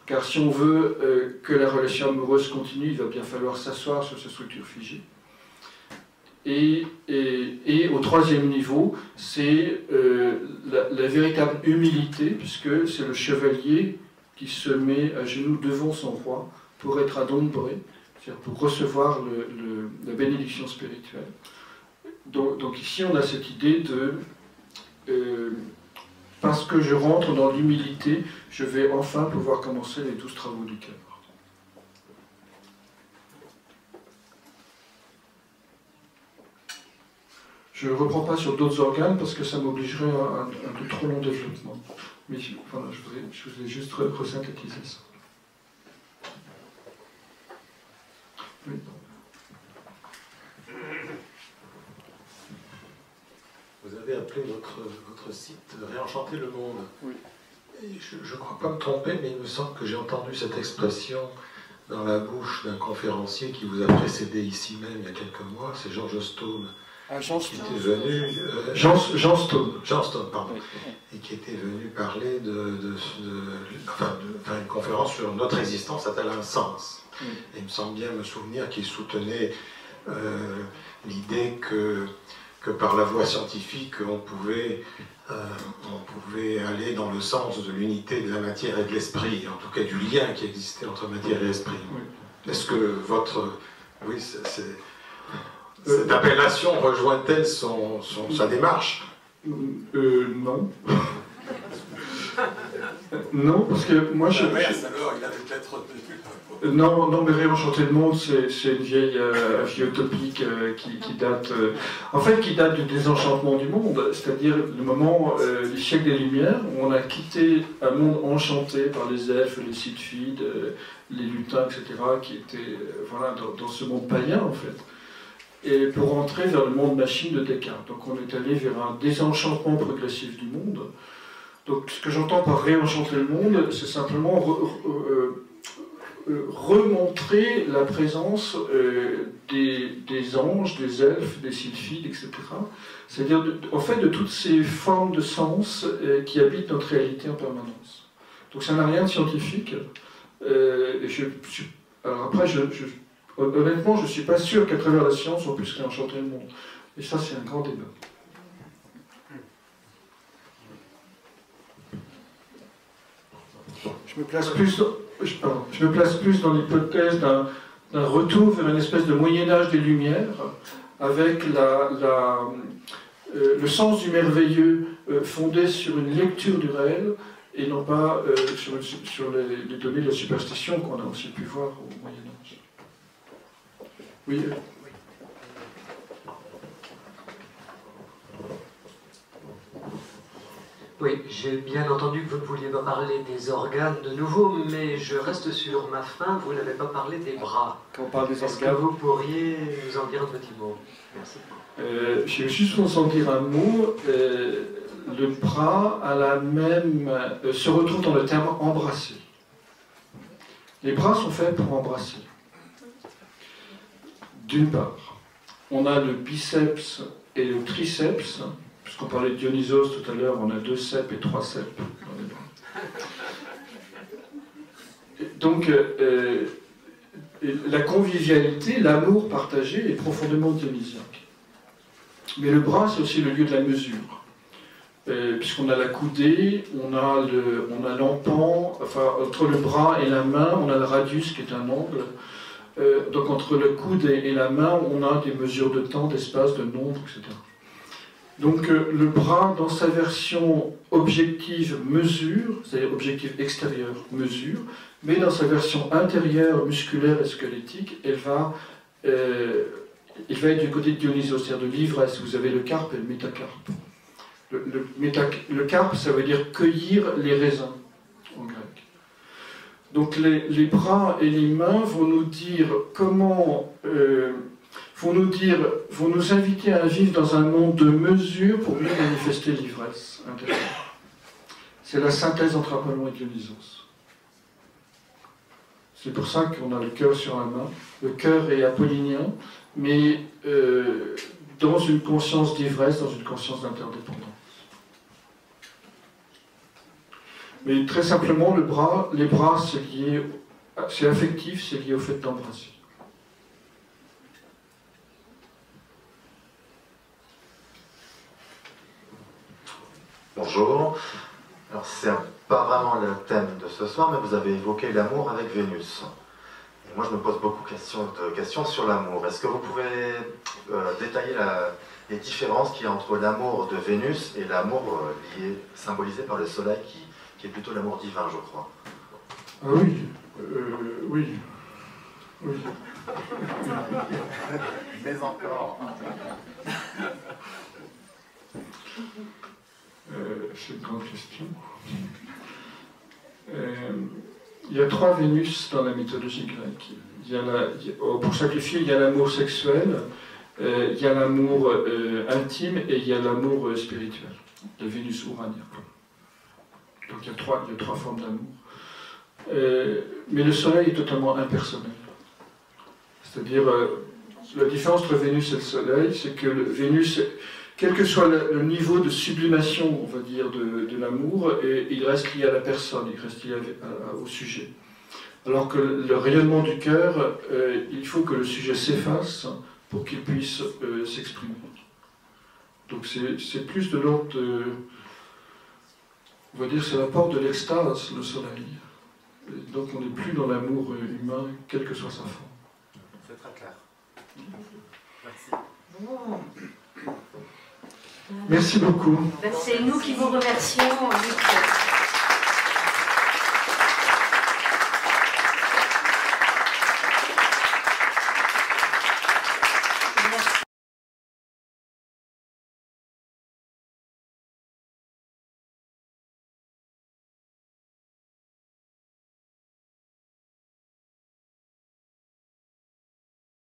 Car si on veut euh, que la relation amoureuse continue, il va bien falloir s'asseoir sur cette structure figée. Et, au troisième niveau, c'est euh, la, véritable humilité, puisque c'est le chevalier qui se met à genoux devant son roi pour être adombré, c'est-à-dire pour recevoir la bénédiction spirituelle. Donc, donc, ici, on a cette idée de euh, parce que je rentre dans l'humilité, je vais enfin pouvoir commencer les douze travaux du cœur. Je ne reprends pas sur d'autres organes parce que ça m'obligerait à un, un, trop long développement. Mais voilà, je, je voulais juste resynthétiser ça. Vous avez appelé votre, votre site Réenchanter le monde. Oui. je ne crois pas me tromper, mais il me semble que j'ai entendu cette expression dans la bouche d'un conférencier qui vous a précédé ici même il y a quelques mois, c'est George Stone. Ah, Jean qui était venu. Euh, Jean, Jean, Stone. Jean Stone, pardon. Et qui était venu parler de, de, enfin, de une conférence sur notre existence a-t-elle un sens Et il me semble bien me souvenir qu'il soutenait euh, l'idée que que par la voie scientifique, on pouvait, euh, on pouvait aller dans le sens de l'unité de la matière et de l'esprit, en tout cas du lien qui existait entre matière et esprit. Est-ce que votre. Oui, c'est, cette appellation rejoint-elle son, sa démarche? Euh, Non. non, parce que moi je. alors, il avait peut-être non, non, mais Réenchanter le monde, c'est une vieille, euh, euh, qui, date, euh, en fait, qui date du désenchantement du monde, c'est-à-dire le moment du siècle des Lumières où on a quitté un monde enchanté par les elfes, les sylphides, les lutins, etc., qui étaient voilà, dans, ce monde païen, en fait, et pour entrer vers le monde machine de Descartes. Donc on est allé vers un désenchantement progressif du monde. Donc ce que j'entends par réenchanter le monde, c'est simplement euh, remontrer la présence euh, des, anges, des elfes, des sylphides, etc. C'est-à-dire, en fait, de toutes ces formes de sens euh, qui habitent notre réalité en permanence. Donc ça n'a rien de scientifique. alors après, honnêtement, je ne suis pas sûr qu'à travers la science, on puisse réenchanter le monde. Et ça, c'est un grand débat. Je me place plus je, me place plus dans l'hypothèse d'un retour vers une espèce de Moyen Âge des Lumières, avec euh, le sens du merveilleux euh, fondé sur une lecture du réel et non pas euh, sur, les, les, données de la superstition qu'on a aussi pu voir au Moyen Âge. Oui. Oui, j'ai bien entendu que vous ne vouliez pas parler des organes de nouveau, mais je reste sur ma fin, vous n'avez pas parlé des bras. Quand on parle des Est-ce que organes, vous pourriez nous en dire un petit mot Merci. euh, je vais juste vous en dire un mot. Euh, le bras a la même, euh, se retrouve dans le terme embrasser. Les bras sont faits pour embrasser. D'une part, on a le biceps et le triceps. Puisqu'on parlait de Dionysos tout à l'heure, on a deux ceps et trois ceps dans les bras. Donc, euh, euh, la convivialité, l'amour partagé est profondément dionysiaque. Mais le bras, c'est aussi le lieu de la mesure. Euh, puisqu'on a la coudée, on a le- on a l'empan, enfin entre le bras et la main, on a le radius qui est un angle. Donc entre le coude et la main, on a des mesures de temps, d'espace, de nombre, etc. Donc euh, le bras, dans sa version objective mesure, c'est-à-dire objectif extérieur mesure, mais dans sa version intérieure musculaire et squelettique, elle va, euh, il va être du côté de Dionysos, c'est-à-dire de l'ivresse. Vous avez le carpe et le métacarpe. Le, le carpe, ça veut dire cueillir les raisins en grec. Donc les, les bras et les mains vont nous dire comment, euh, vont nous dire, nous inviter à vivre dans un monde de mesure pour mieux manifester l'ivresse intérieure. C'est la synthèse entre Apollon et Dionysos. C'est pour ça qu'on a le cœur sur la main. Le cœur est apollinien, mais euh, dans une conscience d'ivresse, dans une conscience d'interdépendance. Mais très simplement, le bras, les bras, c'est lié, c'est affectif, c'est lié au fait d'embrasser. Bonjour. Alors c'est pas vraiment le thème de ce soir, mais vous avez évoqué l'amour avec Vénus. Et moi je me pose beaucoup de questions sur l'amour. Est-ce que vous pouvez euh, détailler la- les différences qu'il y a entre l'amour de Vénus et l'amour euh, lié, symbolisé par le soleil, qui, qui est plutôt l'amour divin, je crois? Ah oui, euh, oui, oui. Mais encore. <laughs> Une grande question. Euh, il y a trois Vénus dans la mythologie grecque. La- oh, pour fille, il y a l'amour sexuel, euh, il y a l'amour euh, intime et il y a l'amour spirituel, de Vénus Urania. Donc il y a trois, il y a trois formes d'amour. Mais le soleil est totalement impersonnel. C'est-à-dire, la différence entre Vénus et le soleil, c'est que Vénus quel que soit le, le niveau de sublimation, on va dire, de, de l'amour, il reste lié à la personne, il reste lié à- à- au sujet. Alors que le rayonnement du cœur, euh, il faut que le sujet s'efface pour qu'il puisse euh, s'exprimer. Donc c'est plus de l'ordre de... On va dire c'est la porte de l'extase, le soleil. Et donc on n'est plus dans l'amour humain, quelle que soit sa forme. C'est très clair. Merci beaucoup. Ben, C'est nous qui vous remercions.